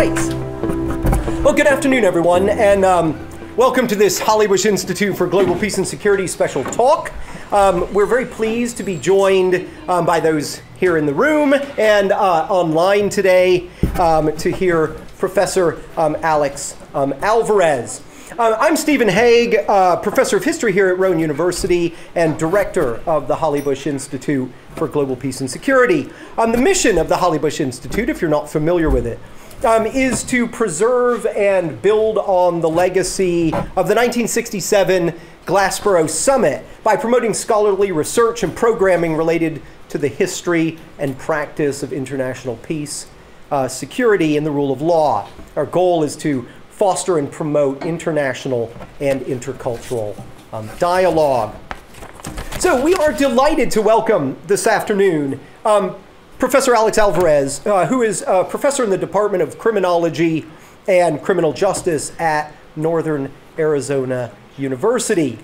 Well, good afternoon, everyone, and um, welcome to this Hollybush Institute for Global Peace and Security special talk. Um, we're very pleased to be joined um, by those here in the room and uh, online today um, to hear Professor um, Alex um, Alvarez. Uh, I'm Stephen Hague, uh, professor of history here at Rowan University and director of the Hollybush Institute for Global Peace and Security. Um, the mission of the Hollybush Institute, if you're not familiar with it, um, is to preserve and build on the legacy of the 1967 Glassboro Summit by promoting scholarly research and programming related to the history and practice of international peace, uh, security, and the rule of law. Our goal is to foster and promote international and intercultural um, dialogue. So we are delighted to welcome this afternoon um, Professor Alex Alvarez, uh, who is a professor in the Department of Criminology and Criminal Justice at Northern Arizona University.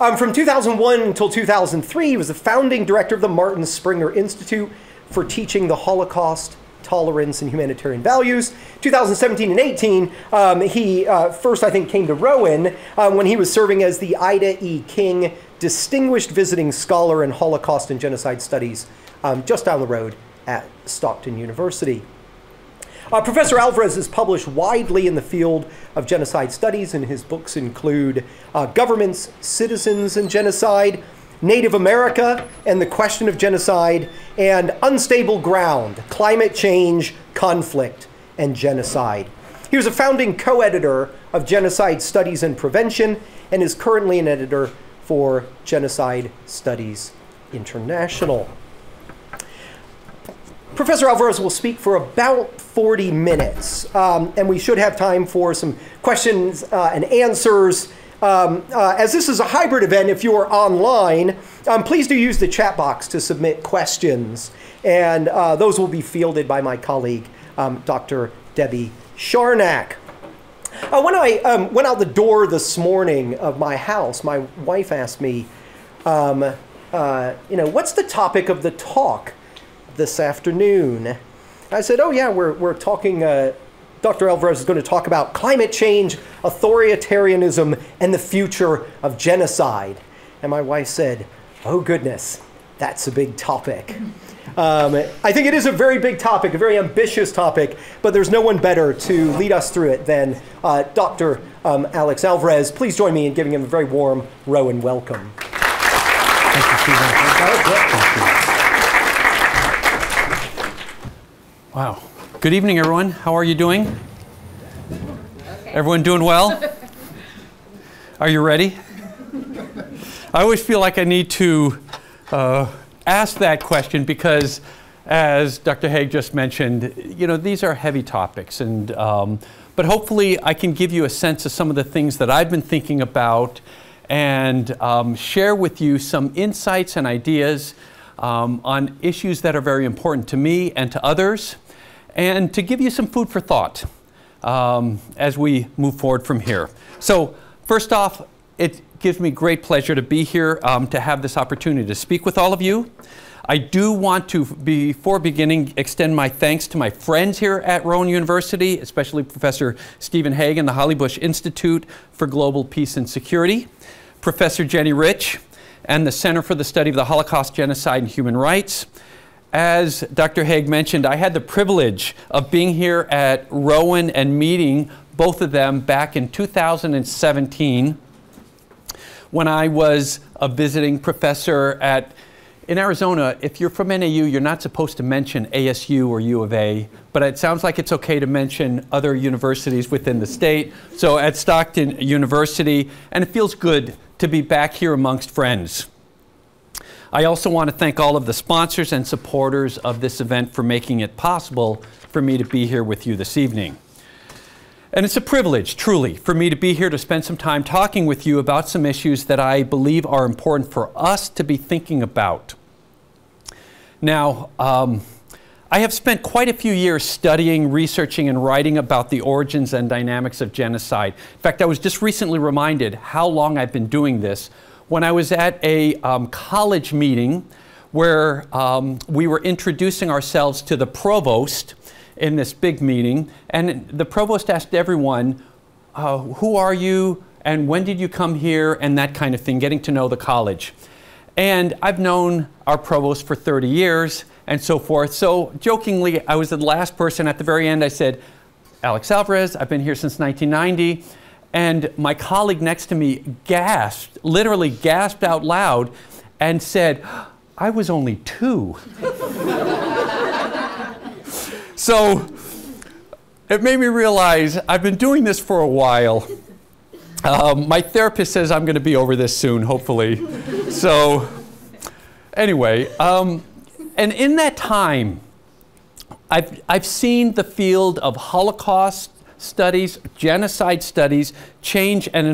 Um, from 2001 until 2003, he was the founding director of the Martin Springer Institute for Teaching the Holocaust tolerance and humanitarian values. 2017 and 18, um, he uh, first, I think, came to Rowan um, when he was serving as the Ida E. King Distinguished Visiting Scholar in Holocaust and Genocide Studies um, just down the road at Stockton University. Uh, Professor Alvarez has published widely in the field of genocide studies, and his books include uh, Governments, Citizens, and Genocide, Native America and the Question of Genocide, and Unstable Ground Climate Change, Conflict, and Genocide. He was a founding co editor of Genocide Studies and Prevention and is currently an editor for Genocide Studies International. Professor Alvarez will speak for about 40 minutes, um, and we should have time for some questions uh, and answers um, uh, as this is a hybrid event, if you're online, um, please do use the chat box to submit questions. And uh, those will be fielded by my colleague, um, Dr. Debbie Sharnak. Uh, when I um, went out the door this morning of my house, my wife asked me, um, uh, you know, what's the topic of the talk this afternoon? I said, oh, yeah, we're, we're talking uh, Dr. Alvarez is going to talk about climate change, authoritarianism, and the future of genocide. And my wife said, Oh, goodness, that's a big topic. Um, I think it is a very big topic, a very ambitious topic, but there's no one better to lead us through it than uh, Dr. Um, Alex Alvarez. Please join me in giving him a very warm Rowan welcome. Thank you, Stephen. Wow. Good evening, everyone. How are you doing? Everyone doing well? Are you ready? I always feel like I need to uh, ask that question because, as Dr. Hague just mentioned, you know, these are heavy topics, and um, but hopefully I can give you a sense of some of the things that I've been thinking about and um, share with you some insights and ideas um, on issues that are very important to me and to others and to give you some food for thought um, as we move forward from here. So, first off, it gives me great pleasure to be here um, to have this opportunity to speak with all of you. I do want to, before beginning, extend my thanks to my friends here at Rowan University, especially Professor Stephen Hague and the Hollybush Institute for Global Peace and Security, Professor Jenny Rich, and the Center for the Study of the Holocaust, Genocide, and Human Rights, as Dr. Hague mentioned, I had the privilege of being here at Rowan and meeting both of them back in 2017 when I was a visiting professor at in Arizona, if you're from NAU, you're not supposed to mention ASU or U of A, but it sounds like it's okay to mention other universities within the state. So at Stockton University, and it feels good to be back here amongst friends. I also want to thank all of the sponsors and supporters of this event for making it possible for me to be here with you this evening. And it's a privilege, truly, for me to be here to spend some time talking with you about some issues that I believe are important for us to be thinking about. Now, um, I have spent quite a few years studying, researching, and writing about the origins and dynamics of genocide. In fact, I was just recently reminded how long I've been doing this when I was at a um, college meeting where um, we were introducing ourselves to the provost in this big meeting, and the provost asked everyone, uh, Who are you? And when did you come here? And that kind of thing, getting to know the college. And I've known our provost for 30 years and so forth. So, jokingly, I was the last person at the very end. I said, Alex Alvarez, I've been here since 1990. And my colleague next to me gasped, literally gasped out loud, and said, I was only two. so it made me realize I've been doing this for a while. Um, my therapist says I'm going to be over this soon, hopefully. so, anyway, um, and in that time, I've, I've seen the field of Holocaust studies, genocide studies change and,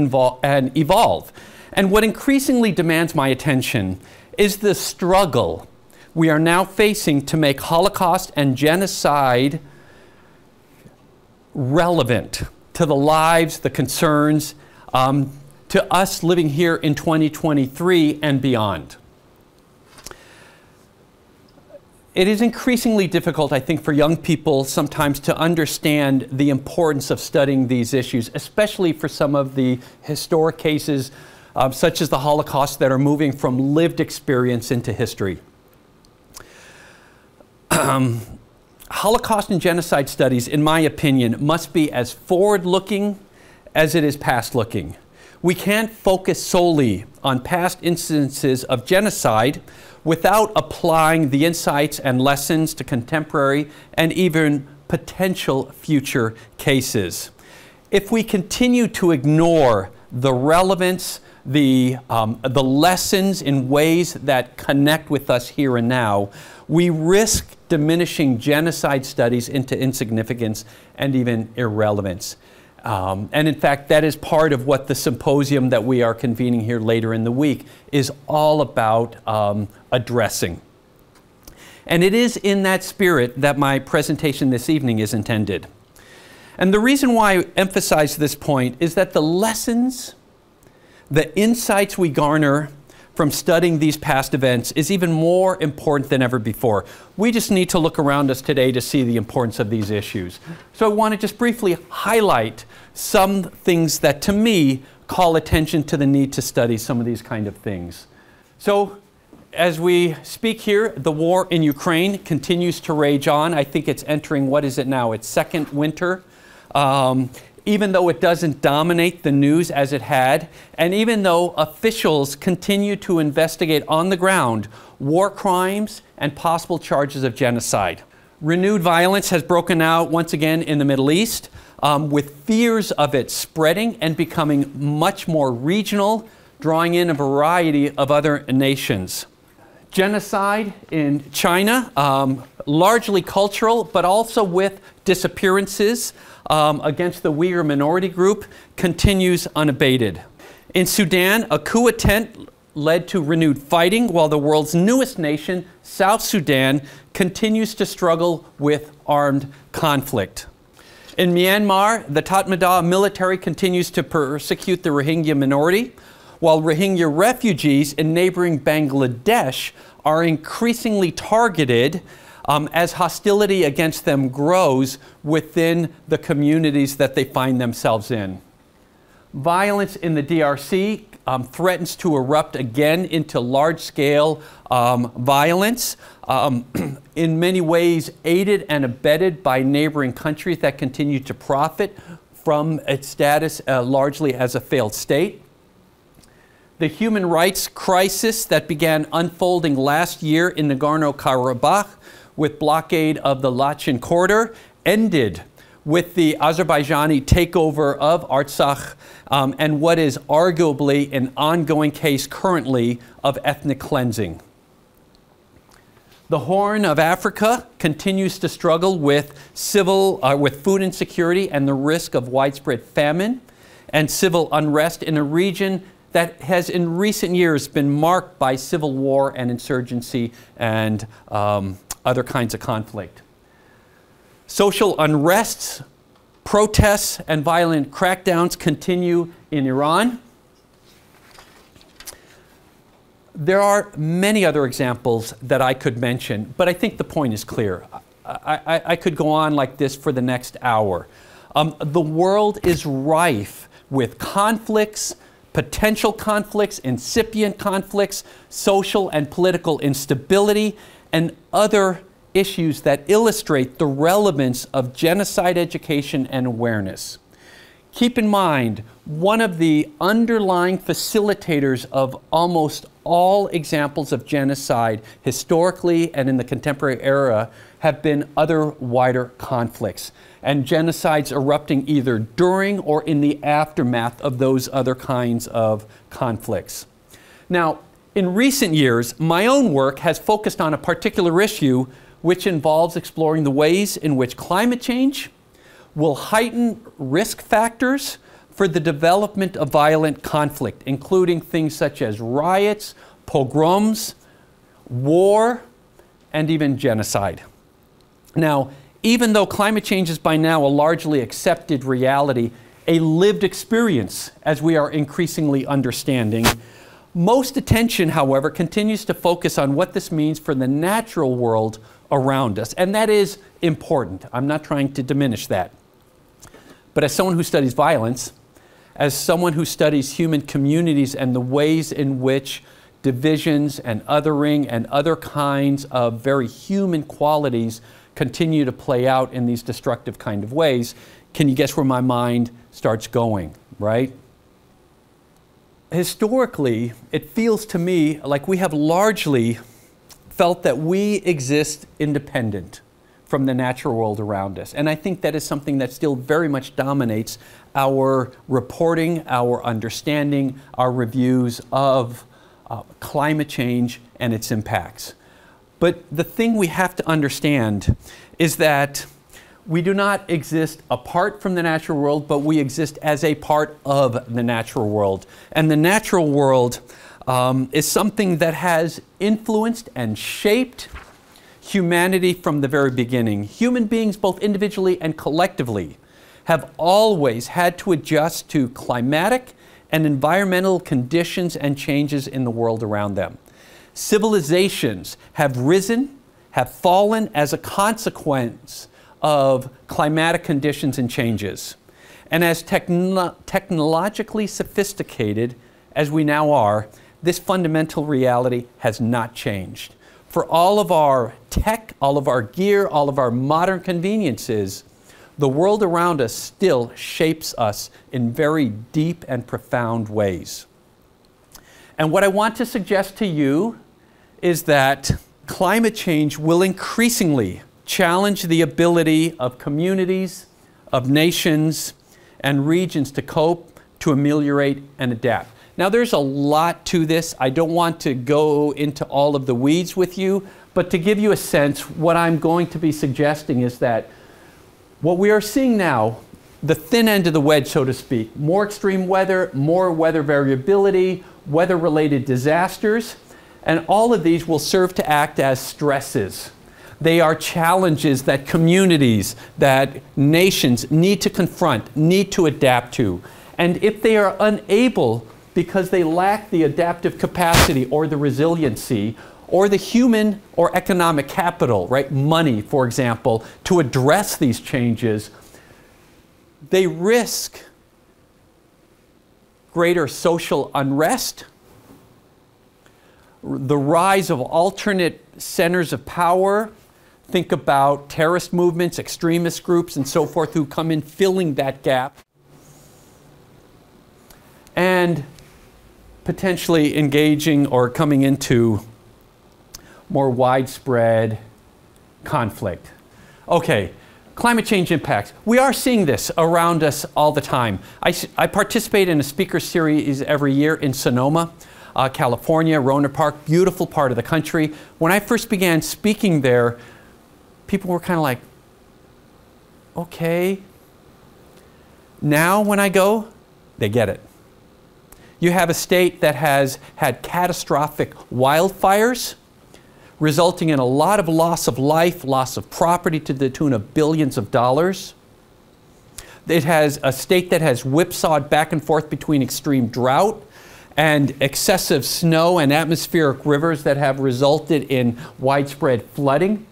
and evolve. And what increasingly demands my attention is the struggle we are now facing to make Holocaust and genocide relevant to the lives, the concerns, um, to us living here in 2023 and beyond. It is increasingly difficult, I think, for young people sometimes to understand the importance of studying these issues, especially for some of the historic cases, uh, such as the Holocaust, that are moving from lived experience into history. Um, Holocaust and genocide studies, in my opinion, must be as forward looking as it is past looking. We can't focus solely on past instances of genocide without applying the insights and lessons to contemporary and even potential future cases. If we continue to ignore the relevance, the, um, the lessons in ways that connect with us here and now, we risk diminishing genocide studies into insignificance and even irrelevance. Um, and in fact, that is part of what the symposium that we are convening here later in the week is all about um, addressing. And it is in that spirit that my presentation this evening is intended. And the reason why I emphasize this point is that the lessons, the insights we garner from studying these past events is even more important than ever before. We just need to look around us today to see the importance of these issues. So I want to just briefly highlight some things that to me call attention to the need to study some of these kind of things. So as we speak here, the war in Ukraine continues to rage on. I think it's entering, what is it now? Its second winter. Um, even though it doesn't dominate the news as it had, and even though officials continue to investigate on the ground war crimes and possible charges of genocide. Renewed violence has broken out once again in the Middle East, um, with fears of it spreading and becoming much more regional, drawing in a variety of other nations. Genocide in China, um, largely cultural, but also with disappearances um, against the Uyghur minority group continues unabated. In Sudan, a coup attempt led to renewed fighting, while the world's newest nation, South Sudan, continues to struggle with armed conflict. In Myanmar, the Tatmadaw military continues to persecute the Rohingya minority, while Rohingya refugees in neighboring Bangladesh are increasingly targeted um, as hostility against them grows within the communities that they find themselves in. Violence in the DRC um, threatens to erupt again into large scale um, violence, um, in many ways aided and abetted by neighboring countries that continue to profit from its status uh, largely as a failed state. The human rights crisis that began unfolding last year in Nagorno Karabakh with blockade of the Lachin corridor ended with the Azerbaijani takeover of Artsakh um, and what is arguably an ongoing case currently of ethnic cleansing. The Horn of Africa continues to struggle with civil, uh, with food insecurity and the risk of widespread famine and civil unrest in a region that has in recent years been marked by civil war and insurgency and um, other kinds of conflict. Social unrests, protests, and violent crackdowns continue in Iran. There are many other examples that I could mention, but I think the point is clear. I, I, I could go on like this for the next hour. Um, the world is rife with conflicts, potential conflicts, incipient conflicts, social and political instability, and other issues that illustrate the relevance of genocide education and awareness. Keep in mind, one of the underlying facilitators of almost all examples of genocide historically and in the contemporary era have been other wider conflicts and genocides erupting either during or in the aftermath of those other kinds of conflicts. Now, in recent years, my own work has focused on a particular issue which involves exploring the ways in which climate change will heighten risk factors for the development of violent conflict, including things such as riots, pogroms, war, and even genocide. Now, even though climate change is by now a largely accepted reality, a lived experience, as we are increasingly understanding, most attention, however, continues to focus on what this means for the natural world around us. And that is important. I'm not trying to diminish that. But as someone who studies violence, as someone who studies human communities and the ways in which divisions and othering and other kinds of very human qualities continue to play out in these destructive kind of ways, can you guess where my mind starts going, right? Historically, it feels to me like we have largely felt that we exist independent from the natural world around us. And I think that is something that still very much dominates our reporting, our understanding, our reviews of uh, climate change and its impacts. But the thing we have to understand is that we do not exist apart from the natural world, but we exist as a part of the natural world. And the natural world um, is something that has influenced and shaped humanity from the very beginning. Human beings, both individually and collectively, have always had to adjust to climatic and environmental conditions and changes in the world around them. Civilizations have risen, have fallen as a consequence of climatic conditions and changes. And as techno technologically sophisticated as we now are, this fundamental reality has not changed. For all of our tech, all of our gear, all of our modern conveniences, the world around us still shapes us in very deep and profound ways. And what I want to suggest to you is that climate change will increasingly challenge the ability of communities, of nations, and regions to cope, to ameliorate, and adapt. Now, there's a lot to this. I don't want to go into all of the weeds with you, but to give you a sense, what I'm going to be suggesting is that what we are seeing now, the thin end of the wedge, so to speak, more extreme weather, more weather variability, weather related disasters, and all of these will serve to act as stresses. They are challenges that communities, that nations need to confront, need to adapt to. And if they are unable, because they lack the adaptive capacity or the resiliency or the human or economic capital, right? Money, for example, to address these changes, they risk greater social unrest, the rise of alternate centers of power. Think about terrorist movements, extremist groups, and so forth who come in filling that gap. And potentially engaging or coming into more widespread conflict. Okay, climate change impacts. We are seeing this around us all the time. I, I participate in a speaker series every year in Sonoma uh, California, Rohnert Park, beautiful part of the country. When I first began speaking there, people were kind of like, okay. Now, when I go, they get it. You have a state that has had catastrophic wildfires, resulting in a lot of loss of life, loss of property to the tune of billions of dollars. It has a state that has whipsawed back and forth between extreme drought and excessive snow and atmospheric rivers that have resulted in widespread flooding.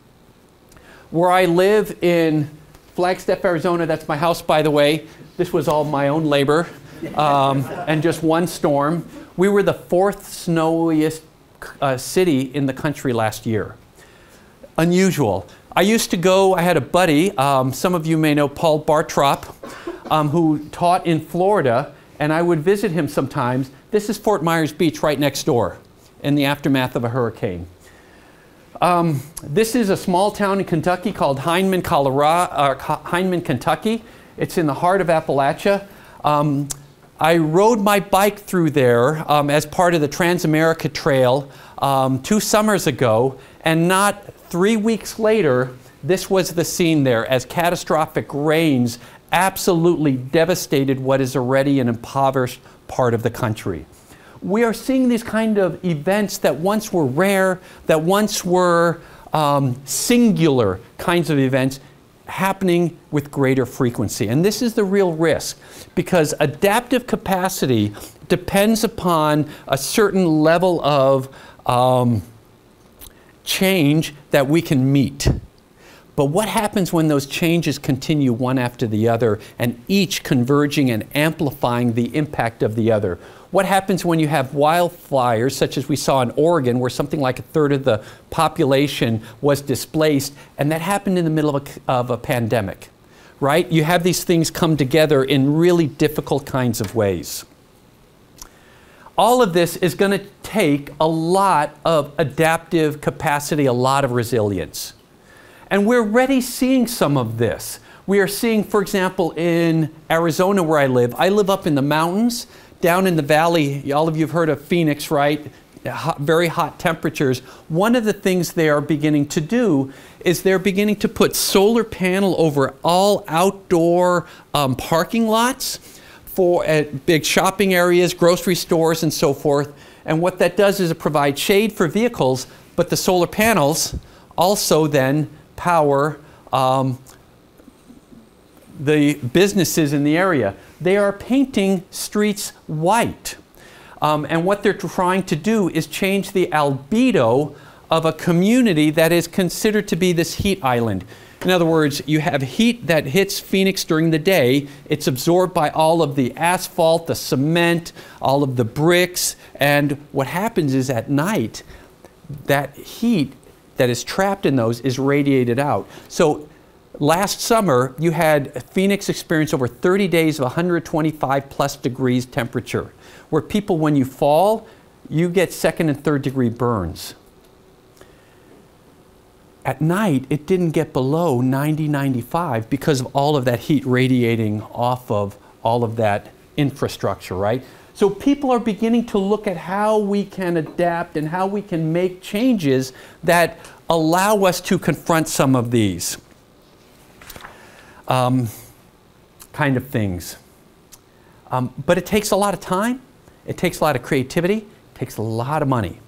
Where I live in Flagstaff, Arizona, that's my house, by the way. This was all my own labor um, and just one storm. We were the fourth snowiest uh, city in the country last year. Unusual. I used to go, I had a buddy, um, some of you may know Paul Bartrop, um, who taught in Florida, and I would visit him sometimes. This is Fort Myers Beach right next door in the aftermath of a hurricane. Um, this is a small town in Kentucky called Hindman, Colorado, uh, Kentucky. It's in the heart of Appalachia. Um, I rode my bike through there um, as part of the Transamerica Trail um, two summers ago, and not three weeks later, this was the scene there as catastrophic rains absolutely devastated what is already an impoverished part of the country. We are seeing these kind of events that once were rare, that once were um, singular kinds of events happening with greater frequency. And this is the real risk because adaptive capacity depends upon a certain level of um, change that we can meet. But what happens when those changes continue one after the other and each converging and amplifying the impact of the other? What happens when you have wildfires, such as we saw in Oregon, where something like a third of the population was displaced, and that happened in the middle of a, of a pandemic, right? You have these things come together in really difficult kinds of ways. All of this is going to take a lot of adaptive capacity, a lot of resilience. And we're already seeing some of this. We are seeing, for example, in Arizona, where I live, I live up in the mountains down in the valley, all of you have heard of Phoenix, right? Hot, very hot temperatures. One of the things they are beginning to do is they're beginning to put solar panel over all outdoor um, parking lots for uh, big shopping areas, grocery stores, and so forth. And what that does is it provides shade for vehicles, but the solar panels also then power um, the businesses in the area. They are painting streets white. Um, and what they're trying to do is change the albedo of a community that is considered to be this heat island. In other words, you have heat that hits Phoenix during the day. It's absorbed by all of the asphalt, the cement, all of the bricks. And what happens is at night, that heat that is trapped in those is radiated out. So Last summer, you had Phoenix experience over 30 days of 125 plus degrees temperature, where people, when you fall, you get second and third degree burns. At night, it didn't get below 90, 95 because of all of that heat radiating off of all of that infrastructure, right? So people are beginning to look at how we can adapt and how we can make changes that allow us to confront some of these um, kind of things. Um, but it takes a lot of time, it takes a lot of creativity, it takes a lot of money.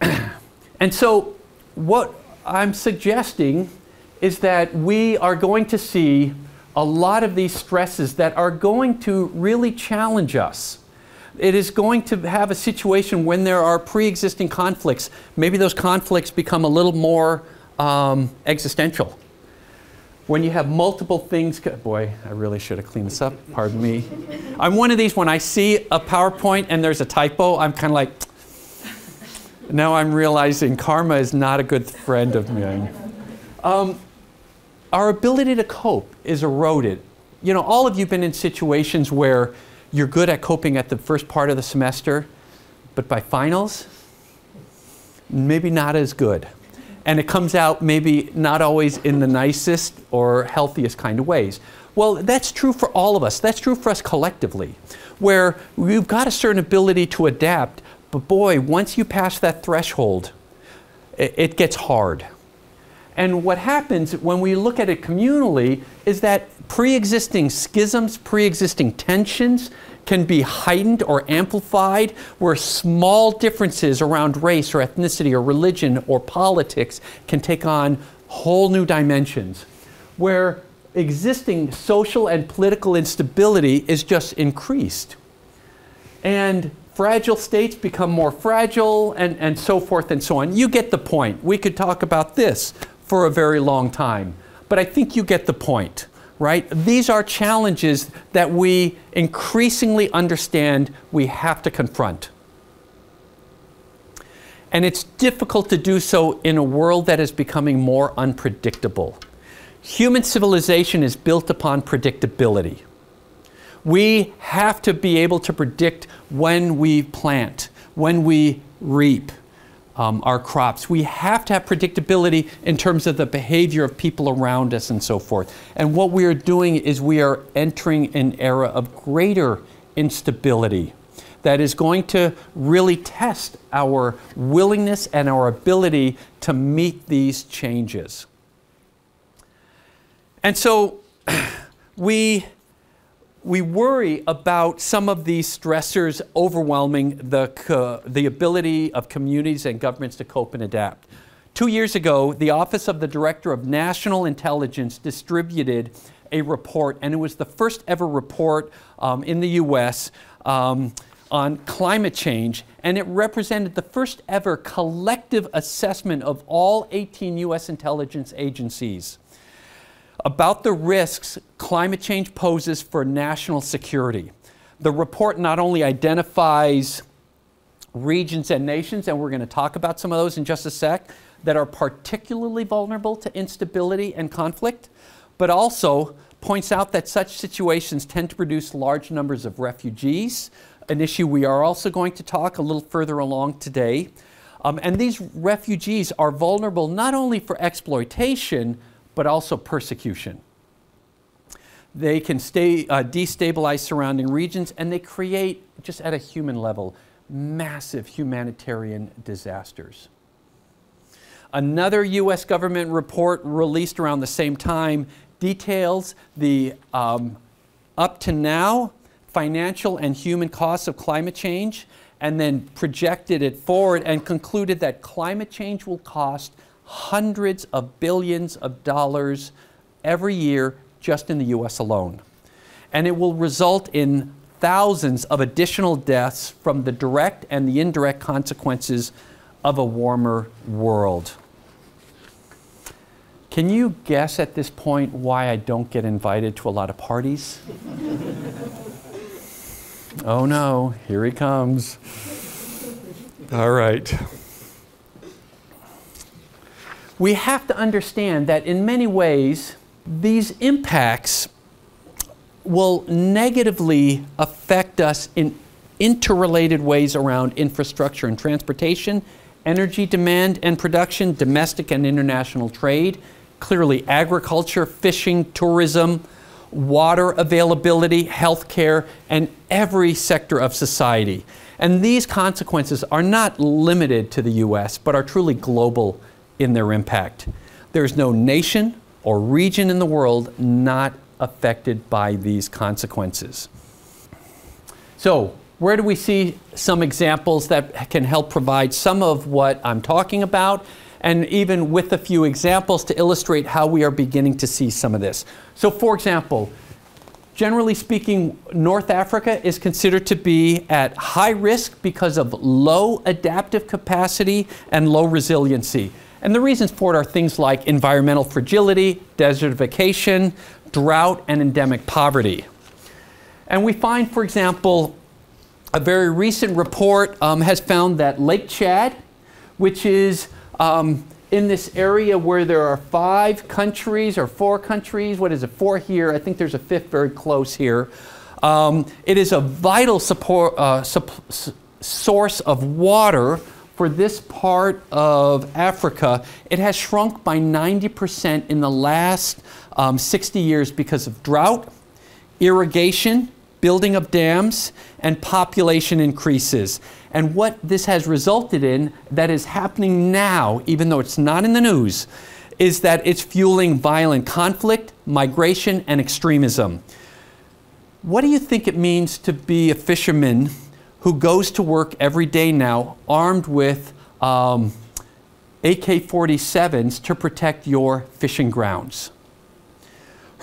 and so, what I'm suggesting is that we are going to see a lot of these stresses that are going to really challenge us. It is going to have a situation when there are pre existing conflicts. Maybe those conflicts become a little more um, existential when you have multiple things, boy, I really should have cleaned this up, pardon me. I'm one of these, when I see a PowerPoint and there's a typo, I'm kind of like, now I'm realizing karma is not a good friend of mine. Um, our ability to cope is eroded. You know, all of you have been in situations where you're good at coping at the first part of the semester, but by finals, maybe not as good and it comes out maybe not always in the nicest or healthiest kind of ways. Well, that's true for all of us. That's true for us collectively, where we've got a certain ability to adapt, but boy, once you pass that threshold, it, it gets hard. And what happens when we look at it communally is that pre existing schisms, pre existing tensions, can be heightened or amplified, where small differences around race or ethnicity or religion or politics can take on whole new dimensions, where existing social and political instability is just increased. And fragile states become more fragile and, and so forth and so on. You get the point. We could talk about this for a very long time. But I think you get the point, right? These are challenges that we increasingly understand we have to confront. And it's difficult to do so in a world that is becoming more unpredictable. Human civilization is built upon predictability. We have to be able to predict when we plant, when we reap um, our crops. We have to have predictability in terms of the behavior of people around us and so forth. And what we are doing is we are entering an era of greater instability that is going to really test our willingness and our ability to meet these changes. And so we, we worry about some of these stressors overwhelming the, the ability of communities and governments to cope and adapt. Two years ago, the Office of the Director of National Intelligence distributed a report, and it was the first ever report um, in the US um, on climate change, and it represented the first ever collective assessment of all 18 U.S. intelligence agencies about the risks climate change poses for national security. The report not only identifies regions and nations, and we're going to talk about some of those in just a sec, that are particularly vulnerable to instability and conflict, but also points out that such situations tend to produce large numbers of refugees, an issue we are also going to talk a little further along today. Um, and these refugees are vulnerable not only for exploitation, but also persecution. They can stay, uh, destabilize surrounding regions and they create, just at a human level, massive humanitarian disasters. Another US government report released around the same time details the um, up to now financial and human costs of climate change and then projected it forward and concluded that climate change will cost hundreds of billions of dollars every year just in the US alone. And it will result in thousands of additional deaths from the direct and the indirect consequences of a warmer world. Can you guess at this point why I don't get invited to a lot of parties? Oh no, here he comes. All right. We have to understand that in many ways, these impacts will negatively affect us in interrelated ways around infrastructure and transportation, energy demand and production, domestic and international trade, clearly agriculture, fishing, tourism, water availability, healthcare, and every sector of society. And these consequences are not limited to the US, but are truly global in their impact. There's no nation or region in the world not affected by these consequences. So, where do we see some examples that can help provide some of what I'm talking about? and even with a few examples to illustrate how we are beginning to see some of this. So for example, generally speaking, North Africa is considered to be at high risk because of low adaptive capacity and low resiliency. And the reasons for it are things like environmental fragility, desertification, drought, and endemic poverty. And we find, for example, a very recent report um, has found that Lake Chad, which is um, in this area where there are five countries or four countries. What is it? Four here. I think there's a fifth very close here. Um, it is a vital support, uh, source of water for this part of Africa. It has shrunk by 90% in the last um, 60 years because of drought, irrigation, building of dams, and population increases. And what this has resulted in, that is happening now, even though it's not in the news, is that it's fueling violent conflict, migration, and extremism. What do you think it means to be a fisherman who goes to work every day now armed with um, AK 47s to protect your fishing grounds?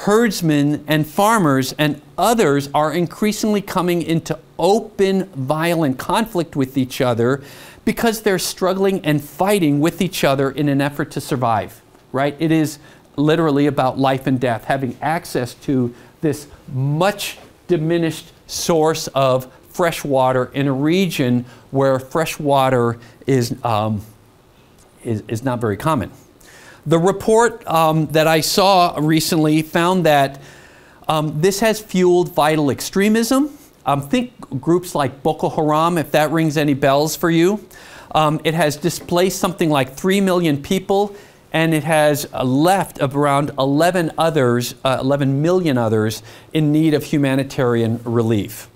herdsmen and farmers and others are increasingly coming into open, violent conflict with each other because they're struggling and fighting with each other in an effort to survive. right? It is literally about life and death, having access to this much diminished source of fresh water in a region where fresh water is, um, is, is, not very common. The report um, that I saw recently found that um, this has fueled vital extremism. Um, think groups like Boko Haram, if that rings any bells for you. Um, it has displaced something like 3 million people and it has uh, left around 11 others, uh, 11 million others in need of humanitarian relief.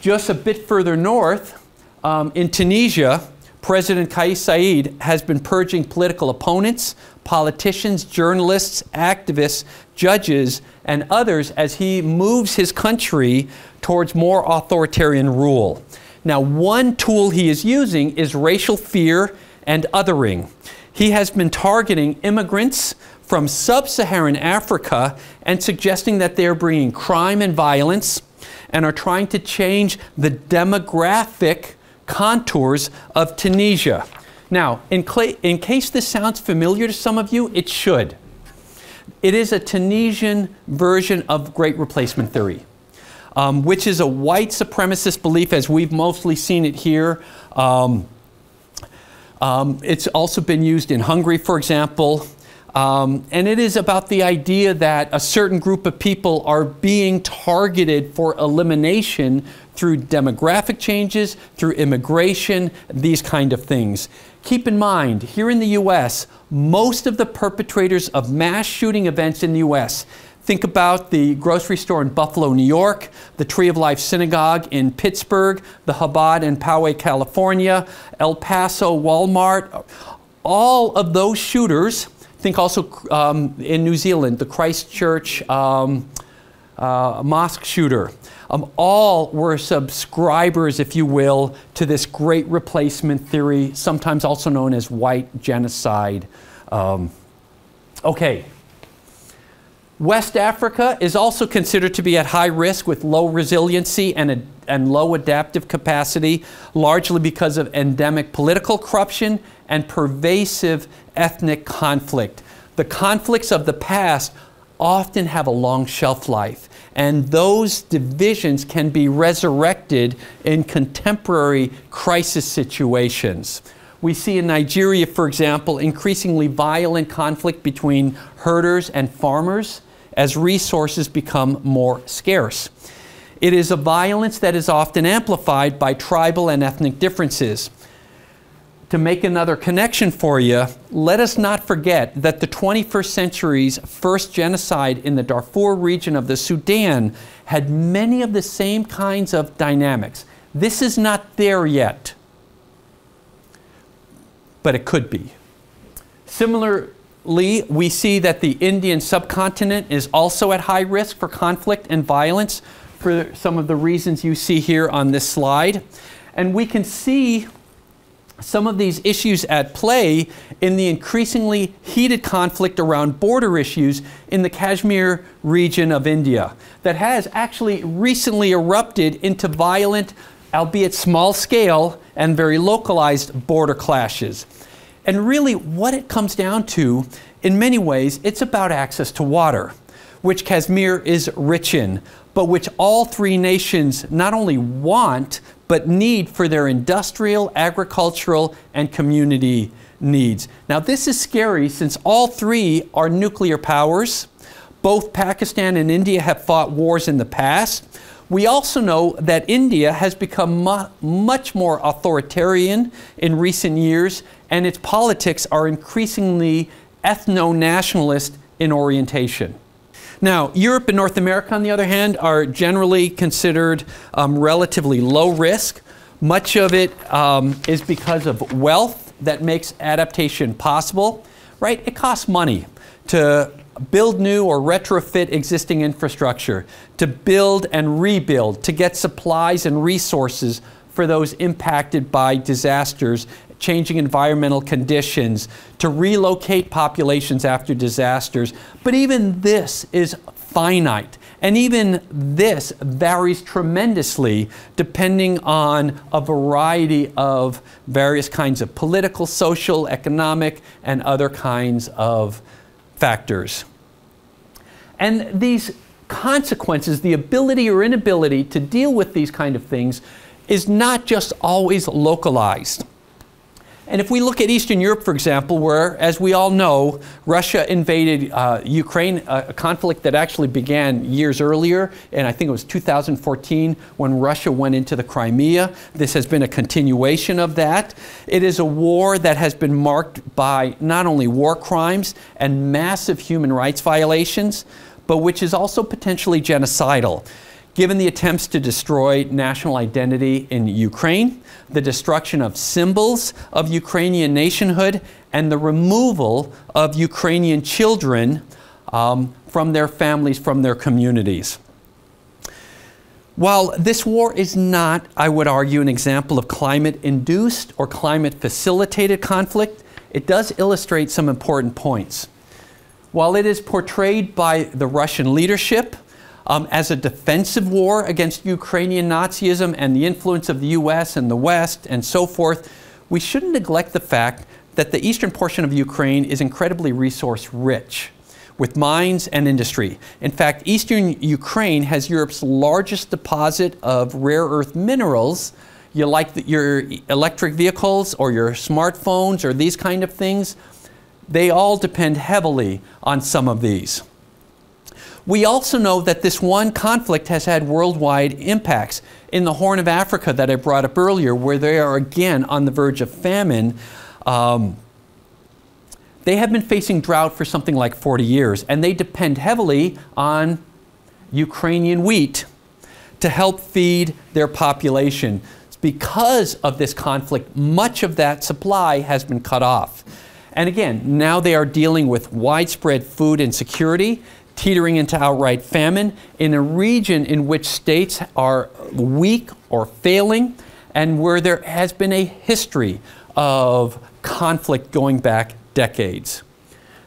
Just a bit further north, um, in Tunisia, President Kais Saied has been purging political opponents, politicians, journalists, activists, judges, and others as he moves his country towards more authoritarian rule. Now, one tool he is using is racial fear and othering. He has been targeting immigrants from sub Saharan Africa and suggesting that they're bringing crime and violence and are trying to change the demographic contours of Tunisia. Now, in, in, case this sounds familiar to some of you, it should. It is a Tunisian version of Great Replacement Theory, um, which is a white supremacist belief as we've mostly seen it here. Um, um, it's also been used in Hungary, for example. Um, and it is about the idea that a certain group of people are being targeted for elimination through demographic changes, through immigration, these kind of things. Keep in mind, here in the US, most of the perpetrators of mass shooting events in the US Think about the grocery store in Buffalo, New York, the Tree of Life Synagogue in Pittsburgh, the Chabad in Poway, California, El Paso Walmart. All of those shooters, think also um, in New Zealand, the Christchurch um, uh, mosque shooter. Um, all were subscribers, if you will, to this great replacement theory, sometimes also known as white genocide. Um, okay. West Africa is also considered to be at high risk with low resiliency and, and low adaptive capacity, largely because of endemic political corruption and pervasive ethnic conflict. The conflicts of the past often have a long shelf life, and those divisions can be resurrected in contemporary crisis situations. We see in Nigeria, for example, increasingly violent conflict between herders and farmers as resources become more scarce. It is a violence that is often amplified by tribal and ethnic differences. To make another connection for you, let us not forget that the 21st century's first genocide in the Darfur region of the Sudan had many of the same kinds of dynamics. This is not there yet, but it could be. Similarly, we see that the Indian subcontinent is also at high risk for conflict and violence for some of the reasons you see here on this slide. And we can see some of these issues at play in the increasingly heated conflict around border issues in the Kashmir region of India that has actually recently erupted into violent, albeit small scale, and very localized border clashes. And really, what it comes down to, in many ways, it's about access to water, which Kashmir is rich in, but which all three nations not only want, but need for their industrial, agricultural, and community needs. Now, this is scary since all three are nuclear powers. Both Pakistan and India have fought wars in the past. We also know that India has become mu much more authoritarian in recent years, and its politics are increasingly ethno nationalist in orientation. Now, Europe and North America, on the other hand, are generally considered um, relatively low risk. Much of it um, is because of wealth that makes adaptation possible, right? It costs money to build new or retrofit existing infrastructure, to build and rebuild, to get supplies and resources for those impacted by disasters, changing environmental conditions, to relocate populations after disasters. But even this is finite. And even this varies tremendously depending on a variety of various kinds of political, social, economic, and other kinds of factors. And these consequences, the ability or inability to deal with these kind of things, is not just always localized. And if we look at Eastern Europe, for example, where, as we all know, Russia invaded uh, Ukraine, a, a, conflict that actually began years earlier, and I think it was 2014 when Russia went into the Crimea. This has been a continuation of that. It is a war that has been marked by not only war crimes and massive human rights violations, but which is also potentially genocidal given the attempts to destroy national identity in Ukraine, the destruction of symbols of Ukrainian nationhood, and the removal of Ukrainian children um, from their families, from their communities. While this war is not, I would argue, an example of climate induced or climate facilitated conflict, it does illustrate some important points. While it is portrayed by the Russian leadership um, as a defensive war against Ukrainian Nazism and the influence of the US and the West and so forth, we shouldn't neglect the fact that the eastern portion of Ukraine is incredibly resource rich with mines and industry. In fact, eastern Ukraine has Europe's largest deposit of rare earth minerals. You like the, your electric vehicles or your smartphones or these kind of things, they all depend heavily on some of these. We also know that this one conflict has had worldwide impacts. In the Horn of Africa that I brought up earlier, where they are again on the verge of famine, um, they have been facing drought for something like 40 years, and they depend heavily on Ukrainian wheat to help feed their population. Because of this conflict, much of that supply has been cut off. And again, now they are dealing with widespread food insecurity teetering into outright famine, in a region in which states are weak or failing, and where there has been a history of conflict going back decades.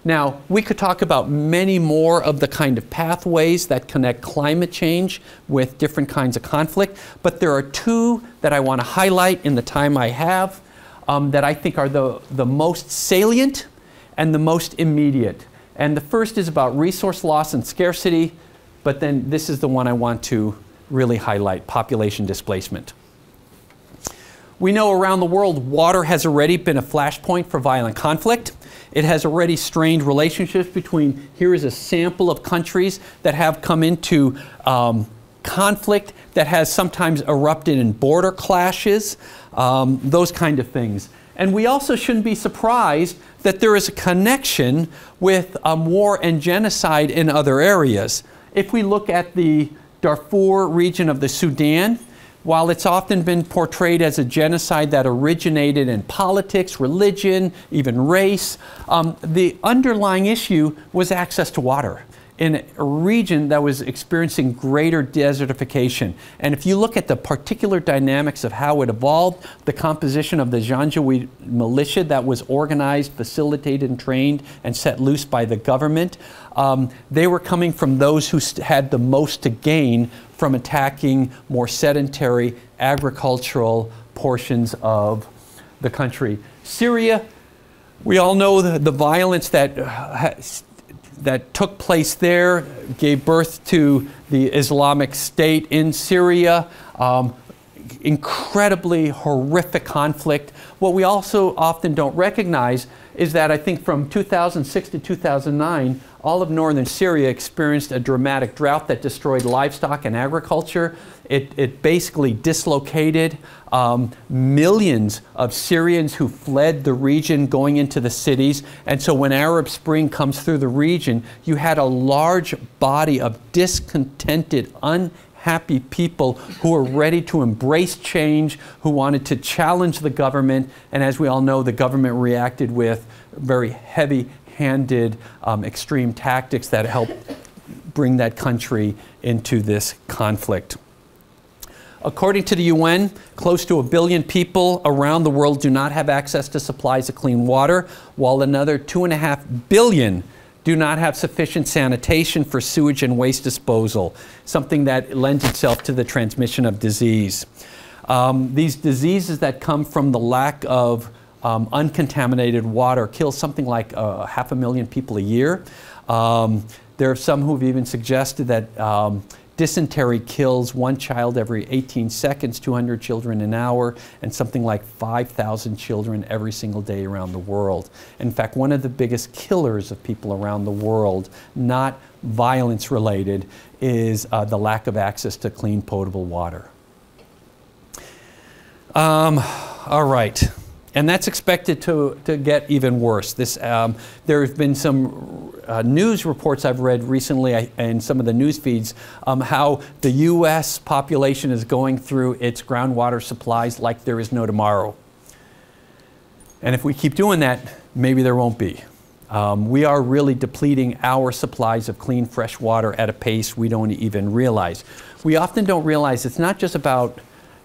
Now, we could talk about many more of the kind of pathways that connect climate change with different kinds of conflict, but there are two that I want to highlight in the time I have um, that I think are the, the most salient and the most immediate. And the first is about resource loss and scarcity, but then this is the one I want to really highlight, population displacement. We know around the world water has already been a flashpoint for violent conflict. It has already strained relationships between, here is a sample of countries that have come into um, conflict that has sometimes erupted in border clashes, um, those kind of things. And we also shouldn't be surprised that there is a connection with um, war and genocide in other areas. If we look at the Darfur region of the Sudan, while it's often been portrayed as a genocide that originated in politics, religion, even race, um, the underlying issue was access to water in a region that was experiencing greater desertification. And if you look at the particular dynamics of how it evolved, the composition of the Janjaweed militia that was organized, facilitated, and trained and set loose by the government, um, they were coming from those who had the most to gain from attacking more sedentary agricultural portions of the country. Syria, we all know the, the violence that uh, that took place there, gave birth to the Islamic State in Syria. Um, incredibly horrific conflict. What we also often don't recognize is that I think from 2006 to 2009, all of northern Syria experienced a dramatic drought that destroyed livestock and agriculture. It, it basically dislocated um, millions of Syrians who fled the region going into the cities. And so when Arab Spring comes through the region, you had a large body of discontented, unhappy people who were ready to embrace change, who wanted to challenge the government. And as we all know, the government reacted with very heavy handed um, extreme tactics that helped bring that country into this conflict. According to the UN, close to a billion people around the world do not have access to supplies of clean water, while another two and a half billion do not have sufficient sanitation for sewage and waste disposal, something that lends itself to the transmission of disease. Um, these diseases that come from the lack of um, uncontaminated water kill something like uh, half a million people a year. Um, there are some who've even suggested that um, dysentery kills one child every 18 seconds, 200 children an hour, and something like 5,000 children every single day around the world. In fact, one of the biggest killers of people around the world, not violence related, is uh, the lack of access to clean potable water. Um, all right. And that's expected to, to get even worse. This, um, there have been some uh, news reports I've read recently in some of the news feeds um, how the U.S. population is going through its groundwater supplies like there is no tomorrow. And if we keep doing that, maybe there won't be. Um, we are really depleting our supplies of clean, fresh water at a pace we don't even realize. We often don't realize it's not just about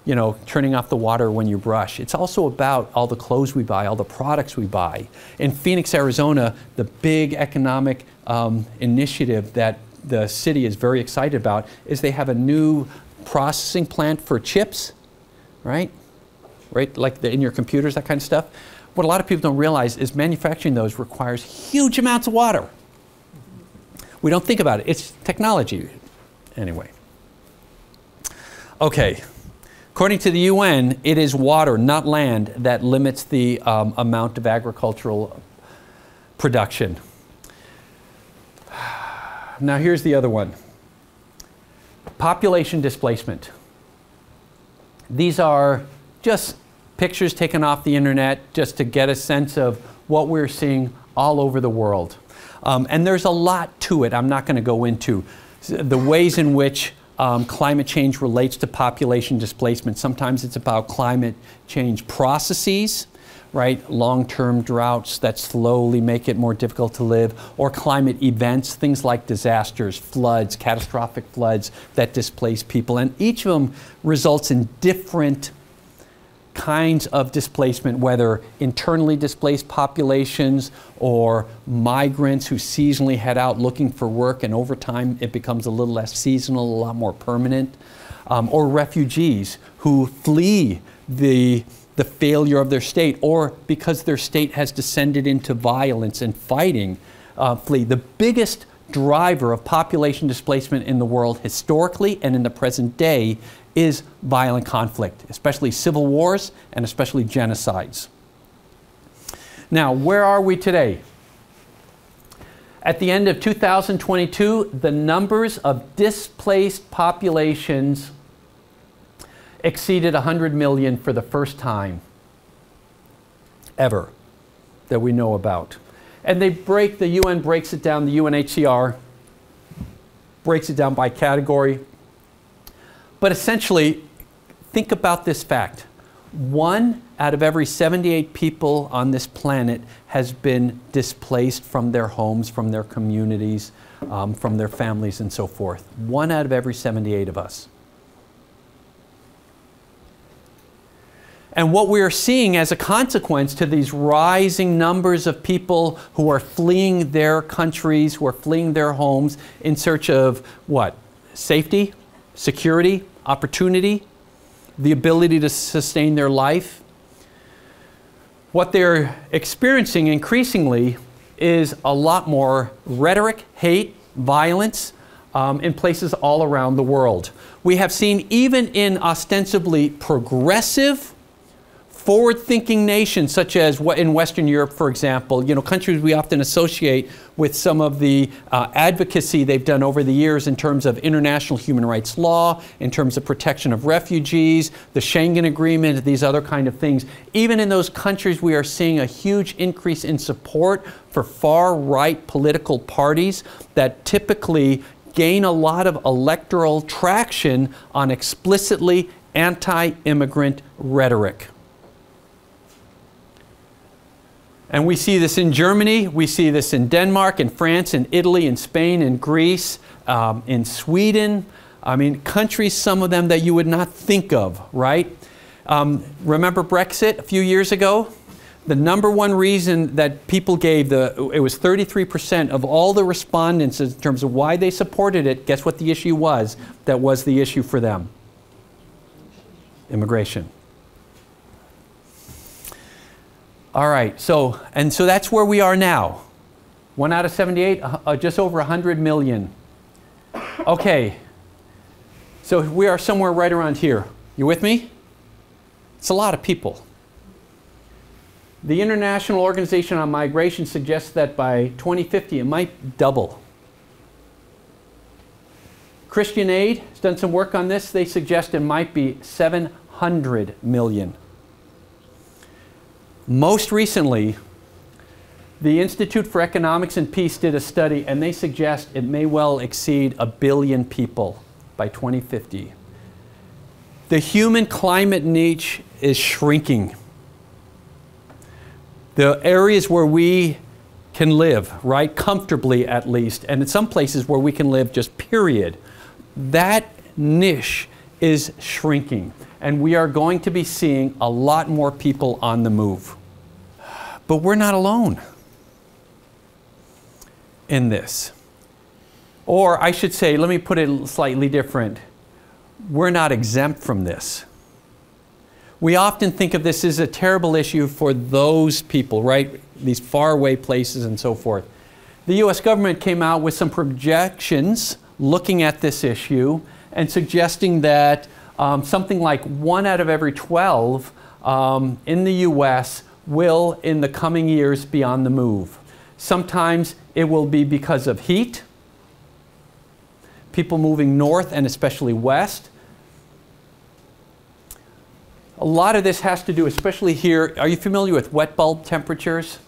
you know, turning off the water when you brush. It's also about all the clothes we buy, all the products we buy. In Phoenix, Arizona, the big economic um, initiative that the city is very excited about is they have a new processing plant for chips, right? Right, like the, in your computers, that kind of stuff. What a lot of people don't realize is manufacturing those requires huge amounts of water. We don't think about it. It's technology. Anyway. Okay. According to the UN, it is water, not land, that limits the um, amount of agricultural production. Now, here's the other one population displacement. These are just pictures taken off the internet just to get a sense of what we're seeing all over the world. Um, and there's a lot to it I'm not going to go into. The ways in which um, climate change relates to population displacement. Sometimes it's about climate change processes, right? Long-term droughts that slowly make it more difficult to live, or climate events, things like disasters, floods, catastrophic floods that displace people. And each of them results in different kinds of displacement, whether internally displaced populations or migrants who seasonally head out looking for work, and over time it becomes a little less seasonal, a lot more permanent, um, or refugees who flee the the failure of their state, or because their state has descended into violence and fighting, uh, flee. The biggest driver of population displacement in the world historically and in the present day is violent conflict, especially civil wars and especially genocides. Now, where are we today? At the end of 2022, the numbers of displaced populations exceeded 100 million for the first time ever that we know about. And they break, the UN breaks it down, the UNHCR breaks it down by category, but essentially, think about this fact. One out of every 78 people on this planet has been displaced from their homes, from their communities, um, from their families, and so forth. One out of every 78 of us. And what we are seeing as a consequence to these rising numbers of people who are fleeing their countries, who are fleeing their homes in search of what? Safety, security, opportunity, the ability to sustain their life. What they're experiencing increasingly is a lot more rhetoric, hate, violence um, in places all around the world. We have seen even in ostensibly progressive forward-thinking nations such as what in Western Europe, for example, you know, countries we often associate with some of the uh, advocacy they've done over the years in terms of international human rights law, in terms of protection of refugees, the Schengen Agreement, these other kind of things. Even in those countries, we are seeing a huge increase in support for far-right political parties that typically gain a lot of electoral traction on explicitly anti-immigrant rhetoric. And we see this in Germany, we see this in Denmark, in France, in Italy, in Spain, in Greece, um, in Sweden. I mean, countries, some of them that you would not think of, right? Um, remember Brexit a few years ago? the number one reason that people gave the it was 33% of all the respondents in terms of why they supported it guess what the issue was that was the issue for them immigration all right so and so that's where we are now one out of 78 uh, just over 100 million okay so we are somewhere right around here you with me it's a lot of people the International Organization on Migration suggests that by 2050 it might double. Christian Aid has done some work on this. They suggest it might be 700 million. Most recently, the Institute for Economics and Peace did a study and they suggest it may well exceed a billion people by 2050. The human climate niche is shrinking the areas where we can live, right, comfortably at least, and in some places where we can live just period, that niche is shrinking. And we are going to be seeing a lot more people on the move. But we're not alone in this. Or I should say, let me put it slightly different. We're not exempt from this we often think of this as a terrible issue for those people, right? These faraway places and so forth. The US government came out with some projections looking at this issue and suggesting that um, something like one out of every 12 um, in the US will, in the coming years, be on the move. Sometimes it will be because of heat, people moving north and especially west. A lot of this has to do, especially here, are you familiar with wet bulb temperatures?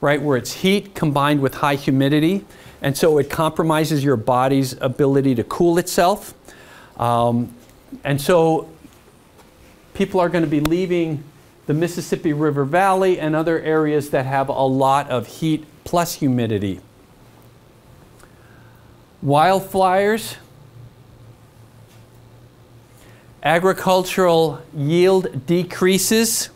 Right, where it's heat combined with high humidity, and so it compromises your body's ability to cool itself. Um, and so people are going to be leaving the Mississippi River Valley and other areas that have a lot of heat plus humidity. Wildfires, agricultural yield decreases,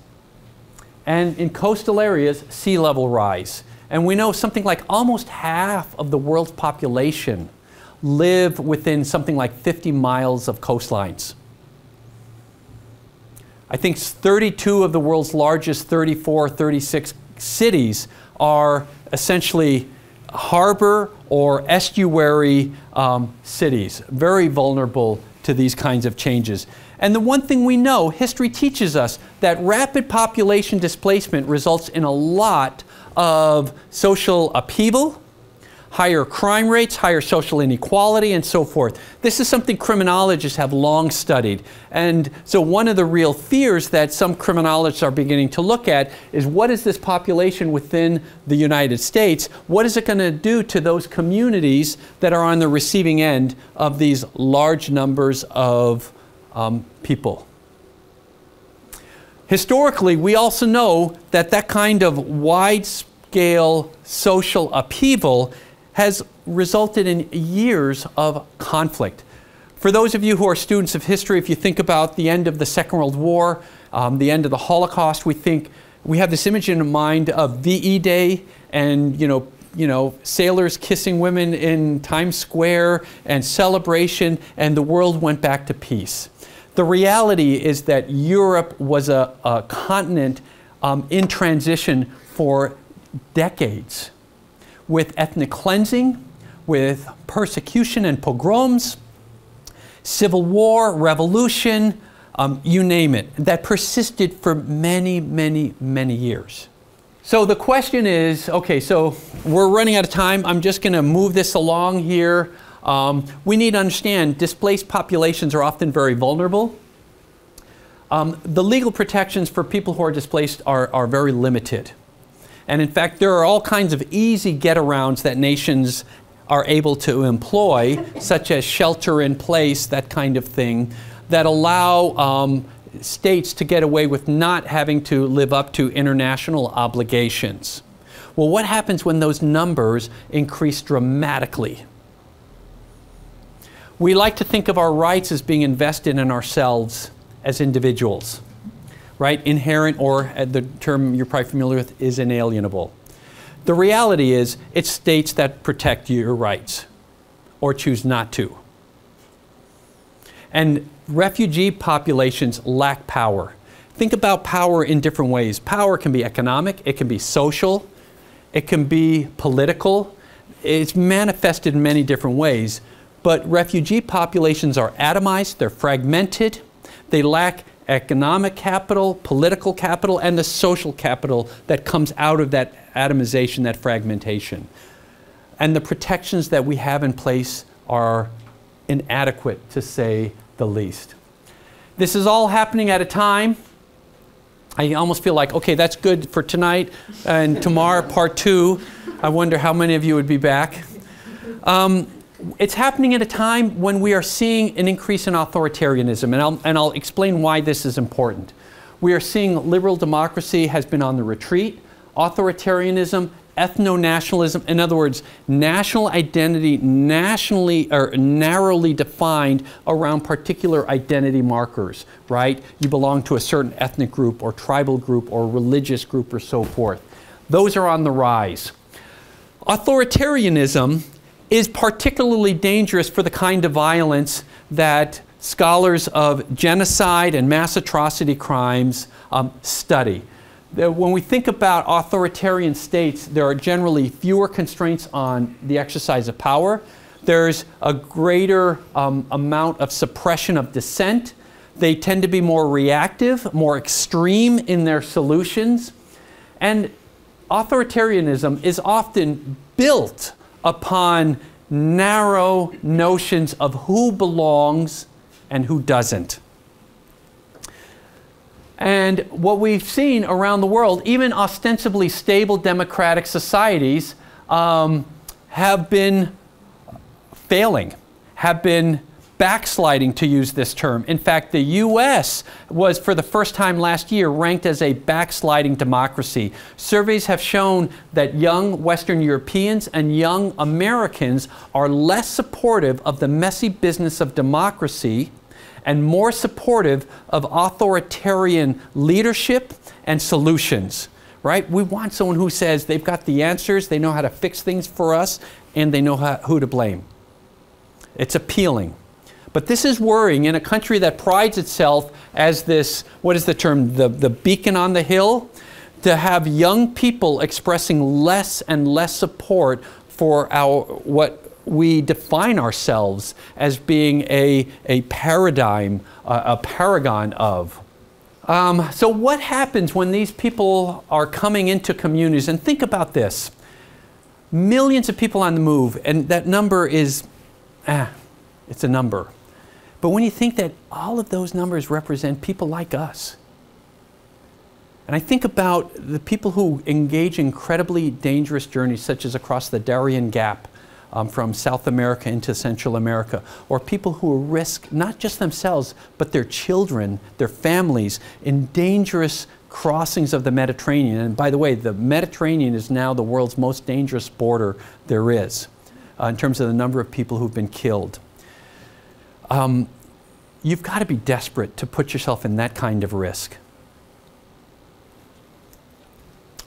and in coastal areas, sea level rise. And we know something like almost half of the world's population live within something like 50 miles of coastlines. I think 32 of the world's largest 34, 36 cities are essentially harbor or estuary um, cities, very vulnerable to these kinds of changes. And the one thing we know, history teaches us that rapid population displacement results in a lot of social upheaval, higher crime rates, higher social inequality, and so forth. This is something criminologists have long studied. And so one of the real fears that some criminologists are beginning to look at is what is this population within the United States? What is it going to do to those communities that are on the receiving end of these large numbers of um, people? Historically, we also know that that kind of wide scale social upheaval has resulted in years of conflict. For those of you who are students of history, if you think about the end of the Second World War, um, the end of the Holocaust, we think we have this image in mind of VE Day and you know, you know, sailors kissing women in Times Square and celebration, and the world went back to peace. The reality is that Europe was a, a continent um, in transition for decades with ethnic cleansing, with persecution and pogroms, civil war, revolution, um, you name it, that persisted for many, many, many years. So the question is okay, so we're running out of time. I'm just going to move this along here. Um, we need to understand displaced populations are often very vulnerable. Um, the legal protections for people who are displaced are, are very limited. And in fact, there are all kinds of easy get-arounds that nations are able to employ, such as shelter in place, that kind of thing, that allow um, states to get away with not having to live up to international obligations. Well, what happens when those numbers increase dramatically? We like to think of our rights as being invested in ourselves as individuals. Right? Inherent, or uh, the term you're probably familiar with, is inalienable. The reality is, it's states that protect your rights or choose not to. And refugee populations lack power. Think about power in different ways. Power can be economic, it can be social, it can be political. It's manifested in many different ways. But refugee populations are atomized, they're fragmented, they lack economic capital, political capital, and the social capital that comes out of that atomization, that fragmentation. And the protections that we have in place are inadequate, to say the least. This is all happening at a time. I almost feel like, okay, that's good for tonight and tomorrow, part two. I wonder how many of you would be back. Um, it's happening at a time when we are seeing an increase in authoritarianism, and I'll, and I'll explain why this is important. We are seeing liberal democracy has been on the retreat, authoritarianism, ethno-nationalism, in other words, national identity nationally or narrowly defined around particular identity markers, right? You belong to a certain ethnic group or tribal group or religious group or so forth. Those are on the rise. Authoritarianism is particularly dangerous for the kind of violence that scholars of genocide and mass atrocity crimes um, study. When we think about authoritarian states, there are generally fewer constraints on the exercise of power. There's a greater um, amount of suppression of dissent. They tend to be more reactive, more extreme in their solutions. And authoritarianism is often built upon narrow notions of who belongs and who doesn't. And what we've seen around the world, even ostensibly stable democratic societies, um, have been failing, have been backsliding, to use this term. In fact, the U.S. was, for the first time last year, ranked as a backsliding democracy. Surveys have shown that young Western Europeans and young Americans are less supportive of the messy business of democracy and more supportive of authoritarian leadership and solutions right? We want someone who says they've got the answers, they know how to fix things for us, and they know how, who to blame. It's appealing. But this is worrying in a country that prides itself as this, what is the term, the, the beacon on the hill, to have young people expressing less and less support for our, what we define ourselves as being a, a paradigm, a paragon of. Um, so, what happens when these people are coming into communities? And think about this millions of people on the move, and that number is, ah, it's a number. But when you think that all of those numbers represent people like us, and I think about the people who engage incredibly dangerous journeys, such as across the Darien Gap um, from South America into Central America, or people who risk not just themselves, but their children, their families, in dangerous crossings of the Mediterranean. And by the way, the Mediterranean is now the world's most dangerous border there is uh, in terms of the number of people who've been killed um, you've got to be desperate to put yourself in that kind of risk.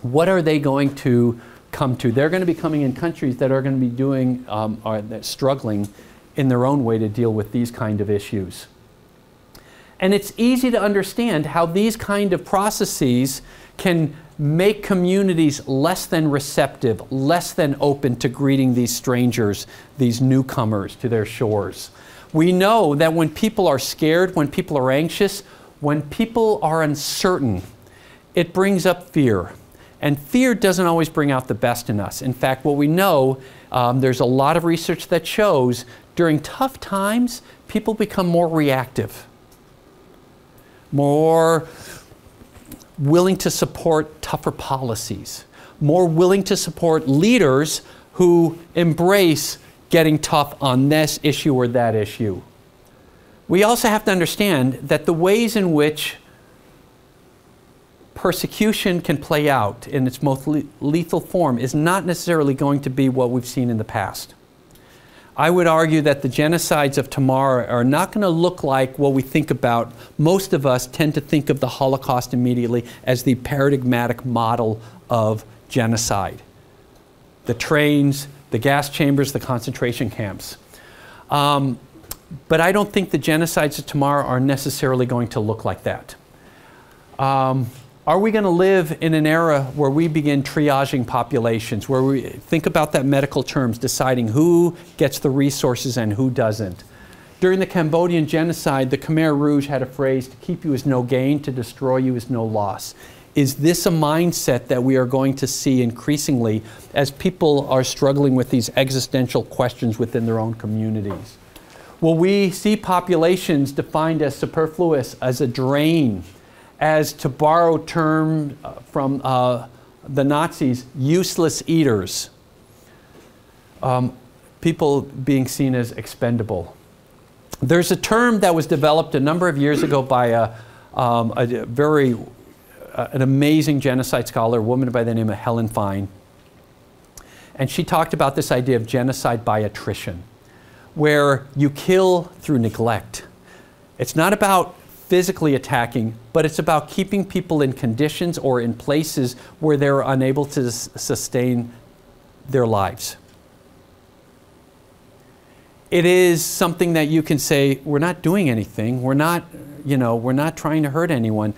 What are they going to come to? They're going to be coming in countries that are going to be doing, um, are struggling in their own way to deal with these kind of issues. And it's easy to understand how these kind of processes can make communities less than receptive, less than open to greeting these strangers, these newcomers to their shores. We know that when people are scared, when people are anxious, when people are uncertain, it brings up fear. And fear doesn't always bring out the best in us. In fact, what we know, um, there's a lot of research that shows during tough times, people become more reactive, more willing to support tougher policies, more willing to support leaders who embrace getting tough on this issue or that issue. We also have to understand that the ways in which persecution can play out in its most le lethal form is not necessarily going to be what we've seen in the past. I would argue that the genocides of tomorrow are not going to look like what we think about. Most of us tend to think of the Holocaust immediately as the paradigmatic model of genocide the trains, the gas chambers, the concentration camps. Um, but I don't think the genocides of tomorrow are necessarily going to look like that. Um, are we going to live in an era where we begin triaging populations, where we think about that medical terms, deciding who gets the resources and who doesn't? During the Cambodian genocide, the Khmer Rouge had a phrase to keep you is no gain, to destroy you is no loss. Is this a mindset that we are going to see increasingly as people are struggling with these existential questions within their own communities? Will we see populations defined as superfluous, as a drain, as, to borrow term uh, from uh, the Nazis, useless eaters. Um, people being seen as expendable. There's a term that was developed a number of years ago by a, um, a very, uh, an amazing genocide scholar, a woman by the name of Helen Fein. And she talked about this idea of genocide by attrition, where you kill through neglect. It's not about physically attacking, but it's about keeping people in conditions or in places where they're unable to sustain their lives. It is something that you can say, we're not doing anything, we're not, you know, we're not trying to hurt anyone,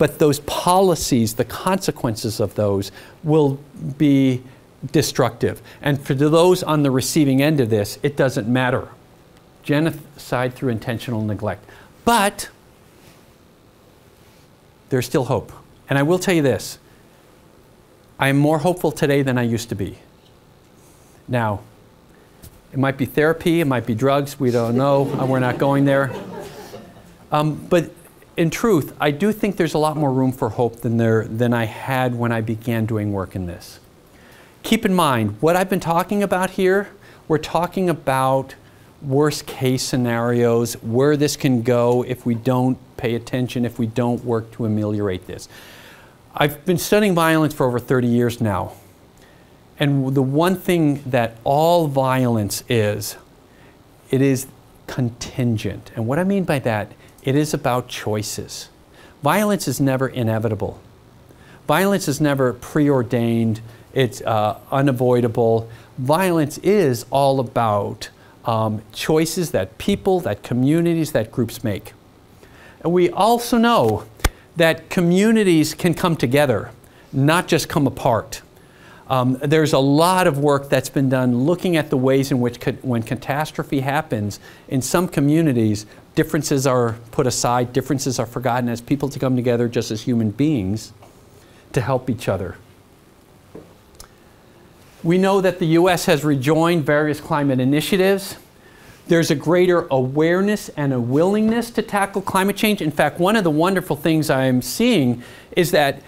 but those policies, the consequences of those will be destructive. And for those on the receiving end of this, it doesn't matter. Genocide through intentional neglect. But there's still hope. And I will tell you this I am more hopeful today than I used to be. Now, it might be therapy, it might be drugs, we don't know, we're not going there. Um, but in truth, I do think there's a lot more room for hope than, there, than I had when I began doing work in this. Keep in mind, what I've been talking about here, we're talking about worst case scenarios, where this can go if we don't pay attention, if we don't work to ameliorate this. I've been studying violence for over 30 years now. And the one thing that all violence is, it is contingent. And what I mean by that, it is about choices. Violence is never inevitable. Violence is never preordained, it's uh, unavoidable. Violence is all about um, choices that people, that communities, that groups make. And we also know that communities can come together, not just come apart. Um, there's a lot of work that's been done looking at the ways in which when catastrophe happens in some communities, differences are put aside, differences are forgotten as people to come together just as human beings to help each other. We know that the U.S. has rejoined various climate initiatives. There's a greater awareness and a willingness to tackle climate change. In fact, one of the wonderful things I'm seeing is that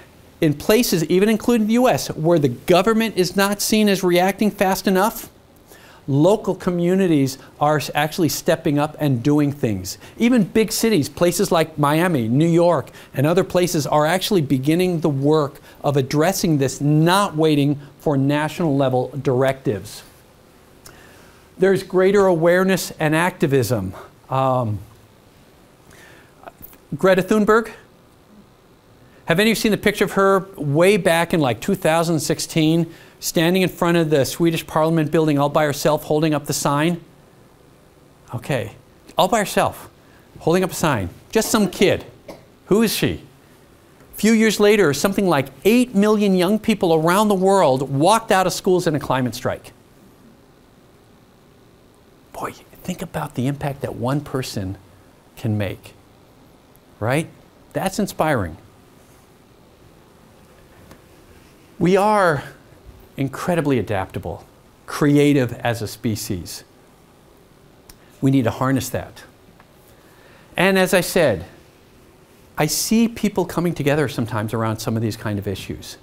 in places, even including the U.S., where the government is not seen as reacting fast enough, local communities are actually stepping up and doing things. Even big cities, places like Miami, New York, and other places are actually beginning the work of addressing this, not waiting for national level directives. There's greater awareness and activism. Um, Greta Thunberg, have any of you seen the picture of her way back in like 2016, standing in front of the Swedish Parliament building all by herself, holding up the sign? Okay, all by herself, holding up a sign. Just some kid. Who is she? A few years later, something like 8 million young people around the world walked out of schools in a climate strike. Boy, think about the impact that one person can make, right? That's inspiring. We are incredibly adaptable, creative as a species. We need to harness that. And as I said, I see people coming together sometimes around some of these kind of issues.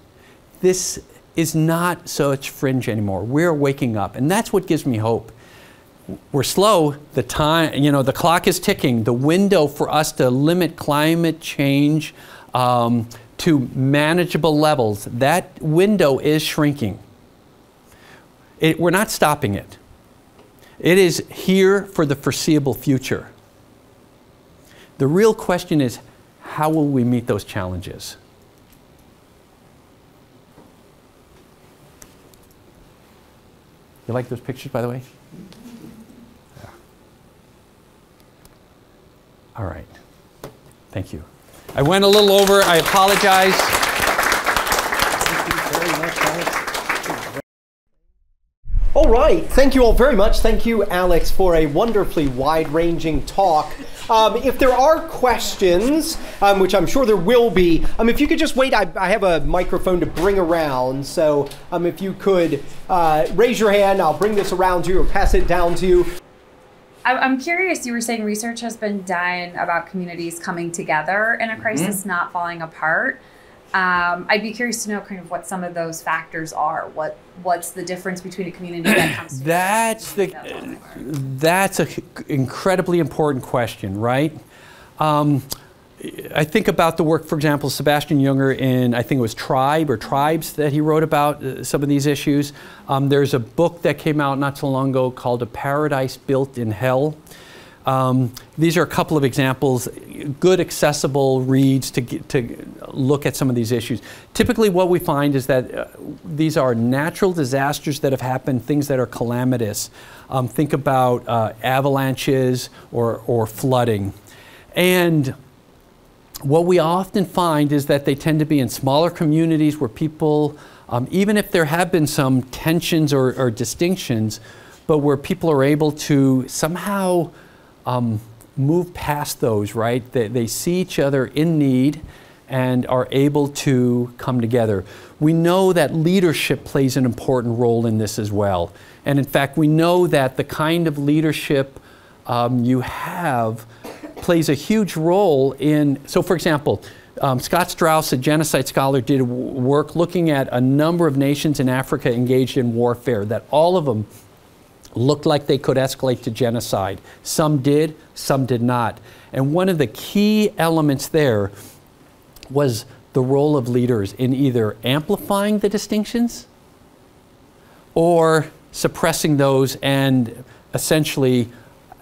This is not such fringe anymore. We're waking up, and that's what gives me hope. We're slow, the time, you know, the clock is ticking. The window for us to limit climate change um, to manageable levels, that window is shrinking. It, we're not stopping it. It is here for the foreseeable future. The real question is how will we meet those challenges? You like those pictures, by the way? Yeah. All right. Thank you. I went a little over. I apologize. All right. Thank you all very much. Thank you, Alex, for a wonderfully wide ranging talk. Um, if there are questions, um, which I'm sure there will be, um, if you could just wait, I, I have a microphone to bring around. So um, if you could uh, raise your hand, I'll bring this around to you or pass it down to you. I'm curious, you were saying research has been done about communities coming together in a crisis, mm-hmm. not falling apart. Um, I'd be curious to know kind of what some of those factors are. What what's the difference between a community that comes? that's the that's an incredibly important question, right? Um, I think about the work, for example, Sebastian Junger in, I think it was Tribe or Tribes that he wrote about uh, some of these issues. Um, there's a book that came out not so long ago called A Paradise Built in Hell. Um, these are a couple of examples, good accessible reads to, get, to look at some of these issues. Typically what we find is that uh, these are natural disasters that have happened, things that are calamitous. Um, think about uh, avalanches or, or flooding. And what we often find is that they tend to be in smaller communities where people, um, even if there have been some tensions or, or, distinctions, but where people are able to somehow um, move past those, right? They, they see each other in need and are able to come together. We know that leadership plays an important role in this as well. And in fact, we know that the kind of leadership um, you have plays a huge role in, so for example, um, Scott Straus, a genocide scholar, did work looking at a number of nations in Africa engaged in warfare, that all of them looked like they could escalate to genocide. Some did, some did not. And one of the key elements there was the role of leaders in either amplifying the distinctions or suppressing those and essentially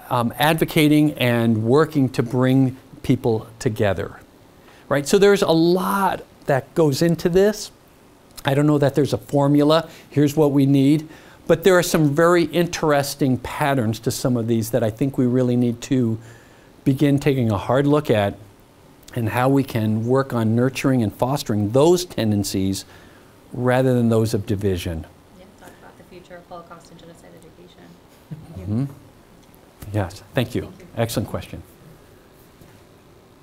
um, advocating and working to bring people together. Right? So there's a lot that goes into this. I don't know that there's a formula. Here's what we need. But there are some very interesting patterns to some of these that I think we really need to begin taking a hard look at and how we can work on nurturing and fostering those tendencies rather than those of division. Yeah, talk about the future of Holocaust and genocide education. Mm -hmm. Yes, thank you. Thank you. Excellent question.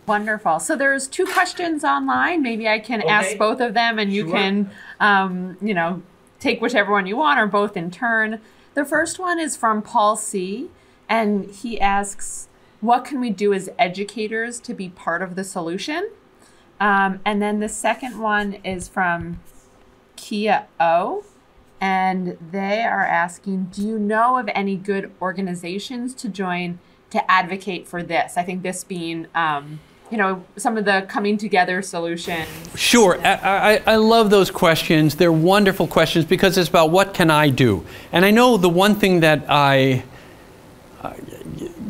Wonderful. So there's two questions online. Maybe I can okay. ask both of them, and you sure. can, um, you know, take whichever one you want, or both in turn. The first one is from Paul C, and he asks, "What can we do as educators to be part of the solution?" Um, and then the second one is from Kia O, and they are asking Do you know of any good organizations to join to advocate for this? I think this being, um, you know, some of the coming together solutions. Sure. I, I, I, love those questions. They're wonderful questions because it's about what can I do? And I know the one thing that I, uh,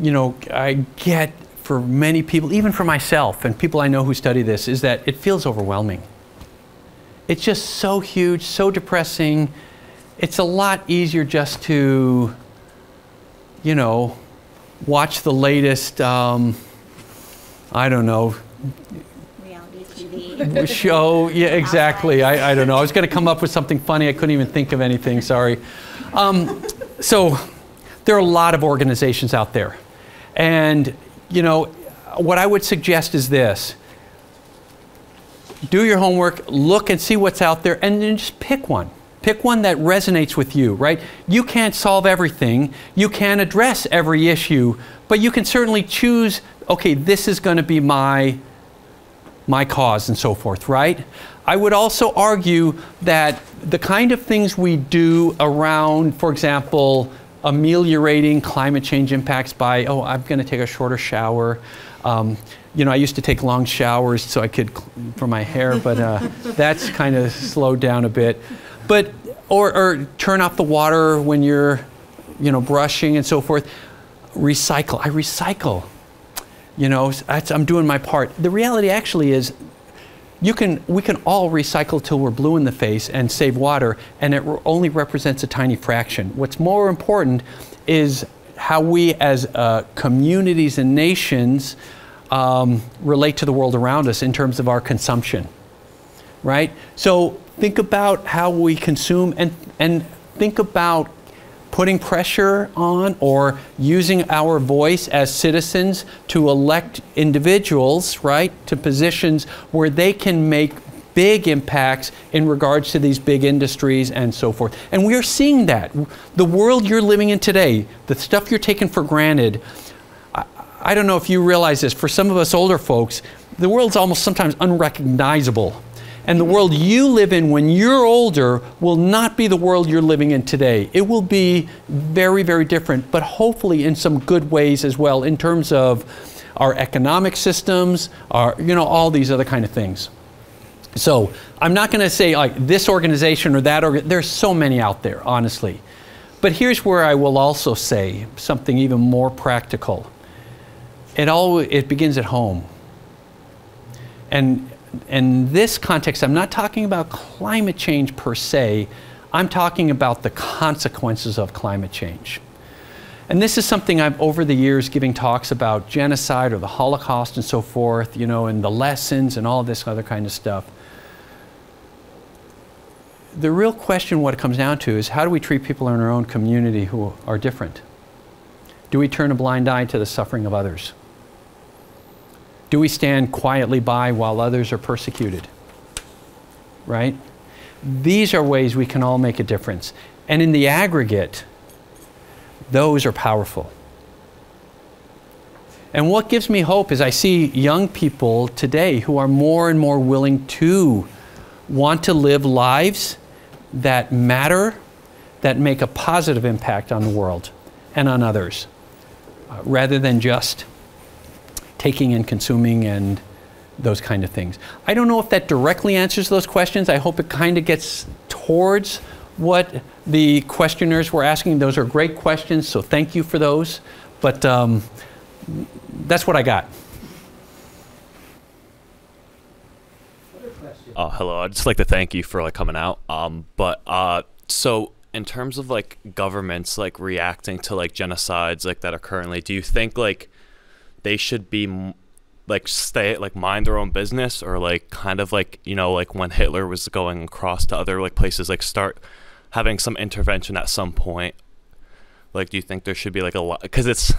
you know, I get for many people, even for myself and people I know who study this, is that it feels overwhelming. It's just so huge, so depressing it's a lot easier just to, you know, watch the latest, um, I don't know, Reality TV. show. Yeah, exactly. I, I don't know. I was going to come up with something funny. I couldn't even think of anything. Sorry. Um, so there are a lot of organizations out there. And, you know, what I would suggest is this. Do your homework, look and see what's out there, and then just pick one. Pick one that resonates with you, right? You can't solve everything. You can't address every issue, but you can certainly choose, okay, this is going to be my my cause and so forth, right? I would also argue that the kind of things we do around, for example, ameliorating climate change impacts by, oh, I'm going to take a shorter shower. Um, you know, I used to take long showers so I could, for my hair, but uh, that's kind of slowed down a bit. But, or, or turn off the water when you're you know, brushing and so forth. Recycle. I recycle. You know, I'm doing my part. The reality actually is you can, we can all recycle till we're blue in the face and save water, and it only represents a tiny fraction. What's more important is how we as uh, communities and nations um, relate to the world around us in terms of our consumption, right? So think about how we consume and, and think about putting pressure on or using our voice as citizens to elect individuals, right, to positions where they can make big impacts in regards to these big industries and so forth. And we are seeing that. The world you're living in today, the stuff you're taking for granted, I, I don't know if you realize this, for some of us older folks, the world's almost sometimes unrecognizable and the world you live in when you're older will not be the world you're living in today. It will be very, very different, but hopefully in some good ways as well in terms of our economic systems, our, you know, all these other kind of things. So I'm not going to say like this organization or that, or there's so many out there, honestly. But here's where I will also say something even more practical. It all it begins at home. And in this context, I'm not talking about climate change per se, I'm talking about the consequences of climate change. And this is something I've, over the years, giving talks about genocide or the Holocaust and so forth, you know, and the lessons and all this other kind of stuff. The real question, what it comes down to, is how do we treat people in our own community who are different? Do we turn a blind eye to the suffering of others? Do we stand quietly by while others are persecuted? Right? These are ways we can all make a difference. And in the aggregate, those are powerful. And what gives me hope is I see young people today who are more and more willing to want to live lives that matter, that make a positive impact on the world and on others, uh, rather than just taking and consuming and those kind of things. I don't know if that directly answers those questions. I hope it kind of gets towards what the questioners were asking. Those are great questions, so thank you for those. But um, that's what I got. Oh, hello. I'd just like to thank you for like coming out. Um, but uh, so in terms of like governments like reacting to like genocides like that are currently, do you think like they should be like stay like mind their own business or like kind of like you know like when Hitler was going across to other like places like start having some intervention at some point like do you think there should be like a lot because it's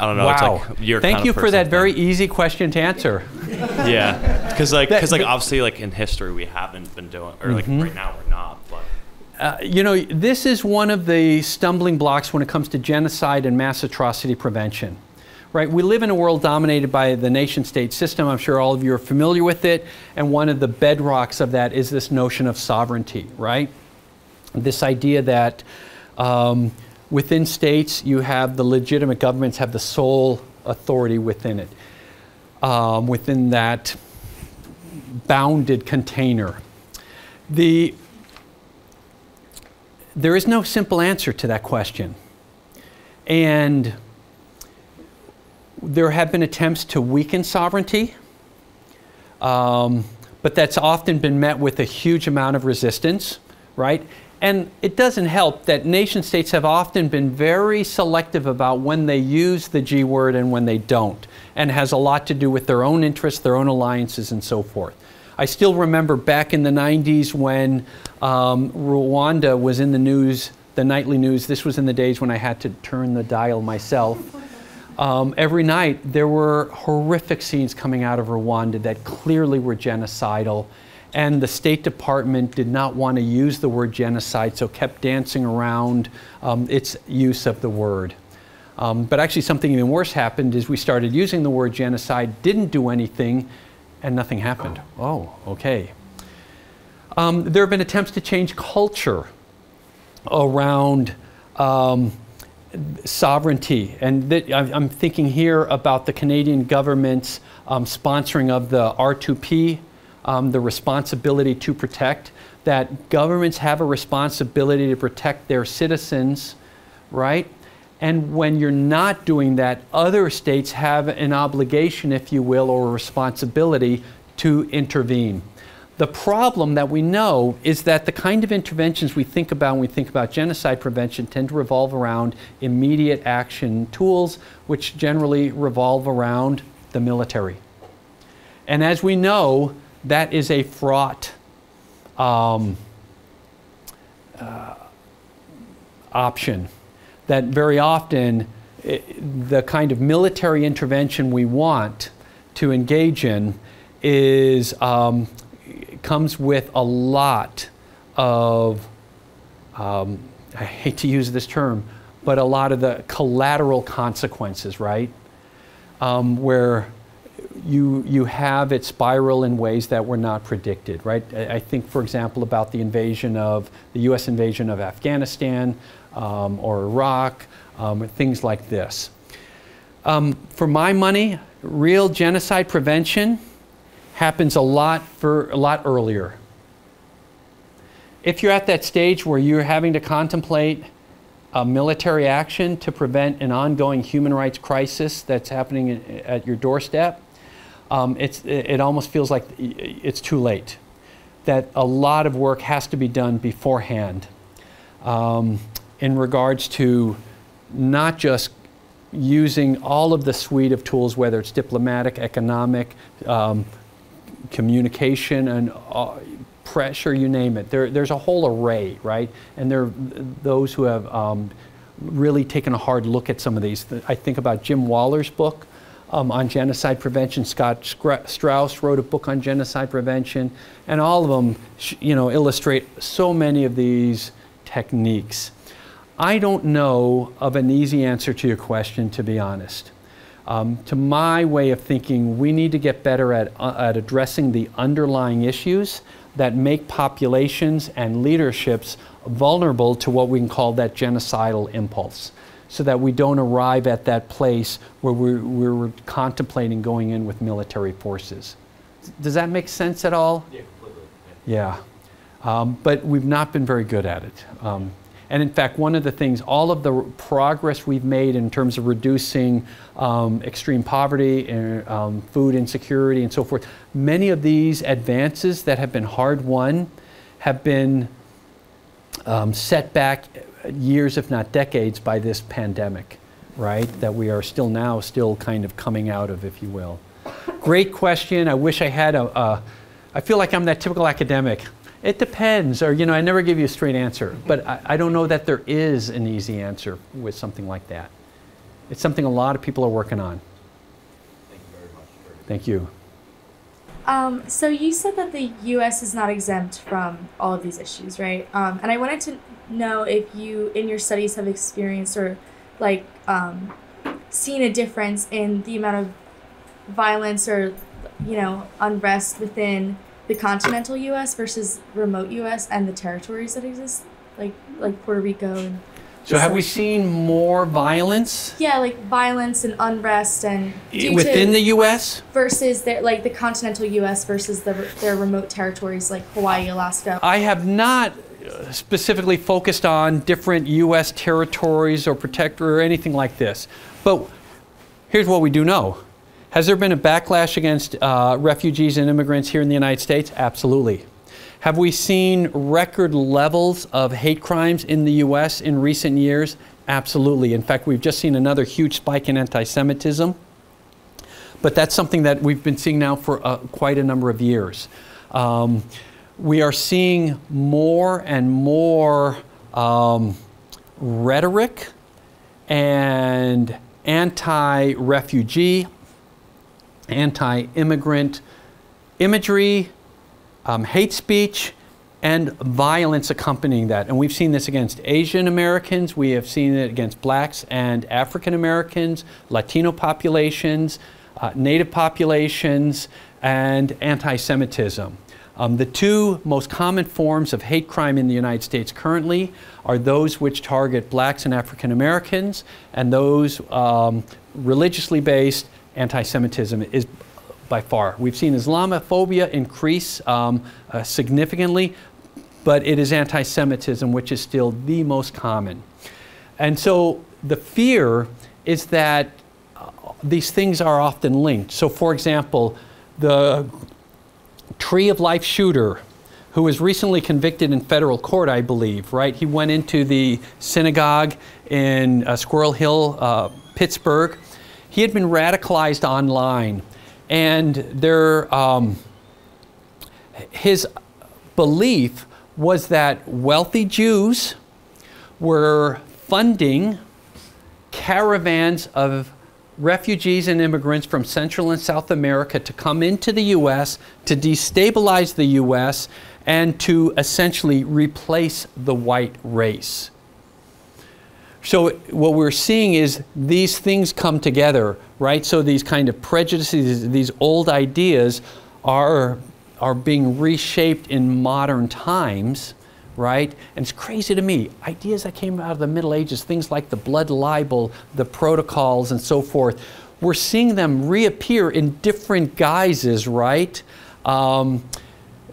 I don't know. Wow. Like Thank you for that thing. very easy question to answer. yeah, because like because like obviously like in history we haven't been doing or like mm-hmm. right now we're not. But uh, you know this is one of the stumbling blocks when it comes to genocide and mass atrocity prevention right? We live in a world dominated by the nation state system. I'm sure all of you are familiar with it. And one of the bedrocks of that is this notion of sovereignty, right? This idea that um, within states, you have the legitimate governments have the sole authority within it, um, within that bounded container. The, there is no simple answer to that question. And there have been attempts to weaken sovereignty, um, but that's often been met with a huge amount of resistance, right? And it doesn't help that nation states have often been very selective about when they use the G word and when they don't, and has a lot to do with their own interests, their own alliances, and so forth. I still remember back in the 90s when um, Rwanda was in the news, the nightly news. This was in the days when I had to turn the dial myself um, every night there were horrific scenes coming out of Rwanda that clearly were genocidal. And the State Department did not want to use the word genocide, so kept dancing around um, its use of the word. Um, but actually, something even worse happened is we started using the word genocide, didn't do anything, and nothing happened. Oh, okay. Um, there have been attempts to change culture around um, sovereignty. And I'm thinking here about the Canadian government's um, sponsoring of the R2P, um, the responsibility to protect, that governments have a responsibility to protect their citizens right? And when you're not doing that, other states have an obligation, if you will, or a responsibility to intervene. The problem that we know is that the kind of interventions we think about when we think about genocide prevention tend to revolve around immediate action tools, which generally revolve around the military. And as we know, that is a fraught um, uh, option. That very often, it, the kind of military intervention we want to engage in is um, comes with a lot of, um, I hate to use this term, but a lot of the collateral consequences, right? Um, where you, you have it spiral in ways that were not predicted, right? I think, for example, about the invasion of, the US invasion of Afghanistan um, or Iraq, um, things like this. Um, for my money, real genocide prevention happens a lot for a lot earlier. If you're at that stage where you're having to contemplate a military action to prevent an ongoing human rights crisis that's happening at your doorstep, um, it's, it almost feels like it's too late. That a lot of work has to be done beforehand um, in regards to not just using all of the suite of tools, whether it's diplomatic, economic, um, communication and uh, pressure, you name it. There, there's a whole array, right? And there are those who have um, really taken a hard look at some of these. I think about Jim Waller's book um, on genocide prevention. Scott Straus wrote a book on genocide prevention, and all of them, you know, illustrate so many of these techniques. I don't know of an easy answer to your question, to be honest. Um, to my way of thinking, we need to get better at, uh, at addressing the underlying issues that make populations and leaderships vulnerable to what we can call that genocidal impulse so that we don't arrive at that place where we're, we're contemplating going in with military forces. Does that make sense at all? Yeah, completely. Yeah. yeah. Um, but we've not been very good at it. Um, and in fact, one of the things, all of the progress we've made in terms of reducing um, extreme poverty and um, food insecurity and so forth, many of these advances that have been hard won have been um, set back years, if not decades, by this pandemic, right? That we are still now still kind of coming out of, if you will. Great question. I wish I had a. a I feel like I'm that typical academic. It depends, or you know, I never give you a straight answer, but I, I don't know that there is an easy answer with something like that. It's something a lot of people are working on. Thank you very much. Thank you. Um, so you said that the U.S. is not exempt from all of these issues, right? Um, and I wanted to know if you, in your studies, have experienced or like um, seen a difference in the amount of violence or you know unrest within the continental U.S. versus remote U.S. and the territories that exist, like like Puerto Rico and. So have we seen more violence? Yeah, like violence and unrest and within the U.S. versus their like the continental U.S. versus the, their remote territories like Hawaii, Alaska. I have not uh, specifically focused on different U.S. territories or protector or anything like this, but here's what we do know has there been a backlash against uh, refugees and immigrants here in the United States? Absolutely. Have we seen record levels of hate crimes in the U.S. in recent years? Absolutely. In fact, we've just seen another huge spike in anti Semitism. But that's something that we've been seeing now for uh, quite a number of years. Um, we are seeing more and more um, rhetoric and anti refugee anti immigrant imagery, um, hate speech, and violence accompanying that. And we've seen this against Asian Americans, we have seen it against blacks and African Americans, Latino populations, uh, Native populations, and anti Semitism. Um, the two most common forms of hate crime in the United States currently are those which target blacks and African Americans, and those um, religiously based anti-Semitism is by far. We've seen Islamophobia increase um, uh, significantly, but it is anti-Semitism which is still the most common. And so the fear is that uh, these things are often linked. So, for example, the Tree of Life shooter, who was recently convicted in federal court, I believe, right? He went into the synagogue in uh, Squirrel Hill, uh, Pittsburgh. He had been radicalized online, and um, his belief was that wealthy Jews were funding caravans of refugees and immigrants from Central and South America to come into the U.S., to destabilize the U.S., and to essentially replace the white race. So, what we're seeing is these things come together, right? So, these kind of prejudices, these old ideas are, are being reshaped in modern times right? And it's crazy to me. Ideas that came out of the Middle Ages, things like the blood libel, the protocols, and so forth, we're seeing them reappear in different guises, right? Um,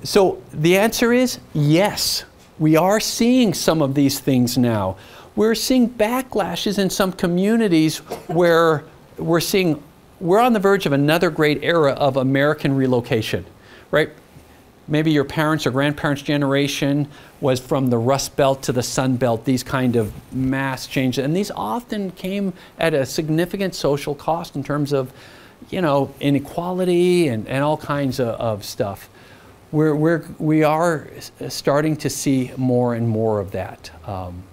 so the answer is yes. We are seeing some of these things now. We're seeing backlashes in some communities where we're seeing we're on the verge of another great era of American relocation, right? maybe your parents or grandparents' generation was from the Rust Belt to the Sun Belt, these kind of mass changes. And these often came at a significant social cost in terms of, you know, inequality and, and all kinds of, of stuff. We're, we're, we are starting to see more and more of that. Um,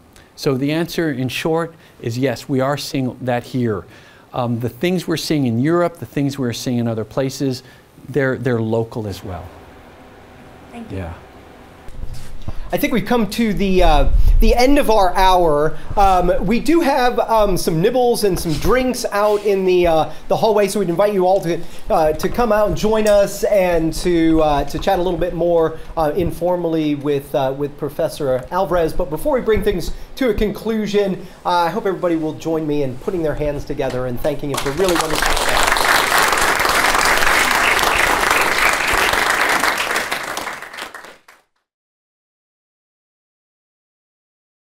so the answer, in short, is yes, we are seeing that here. Um, the things we're seeing in Europe, the things we're seeing in other places, they're, they're local as well. Thank you. Yeah. I think we've come to the uh, the end of our hour. Um, we do have um, some nibbles and some drinks out in the uh, the hallway, so we'd invite you all to uh, to come out and join us and to uh, to chat a little bit more uh, informally with uh, with Professor Alvarez. But before we bring things to a conclusion, I hope everybody will join me in putting their hands together and thanking him for really wonderful.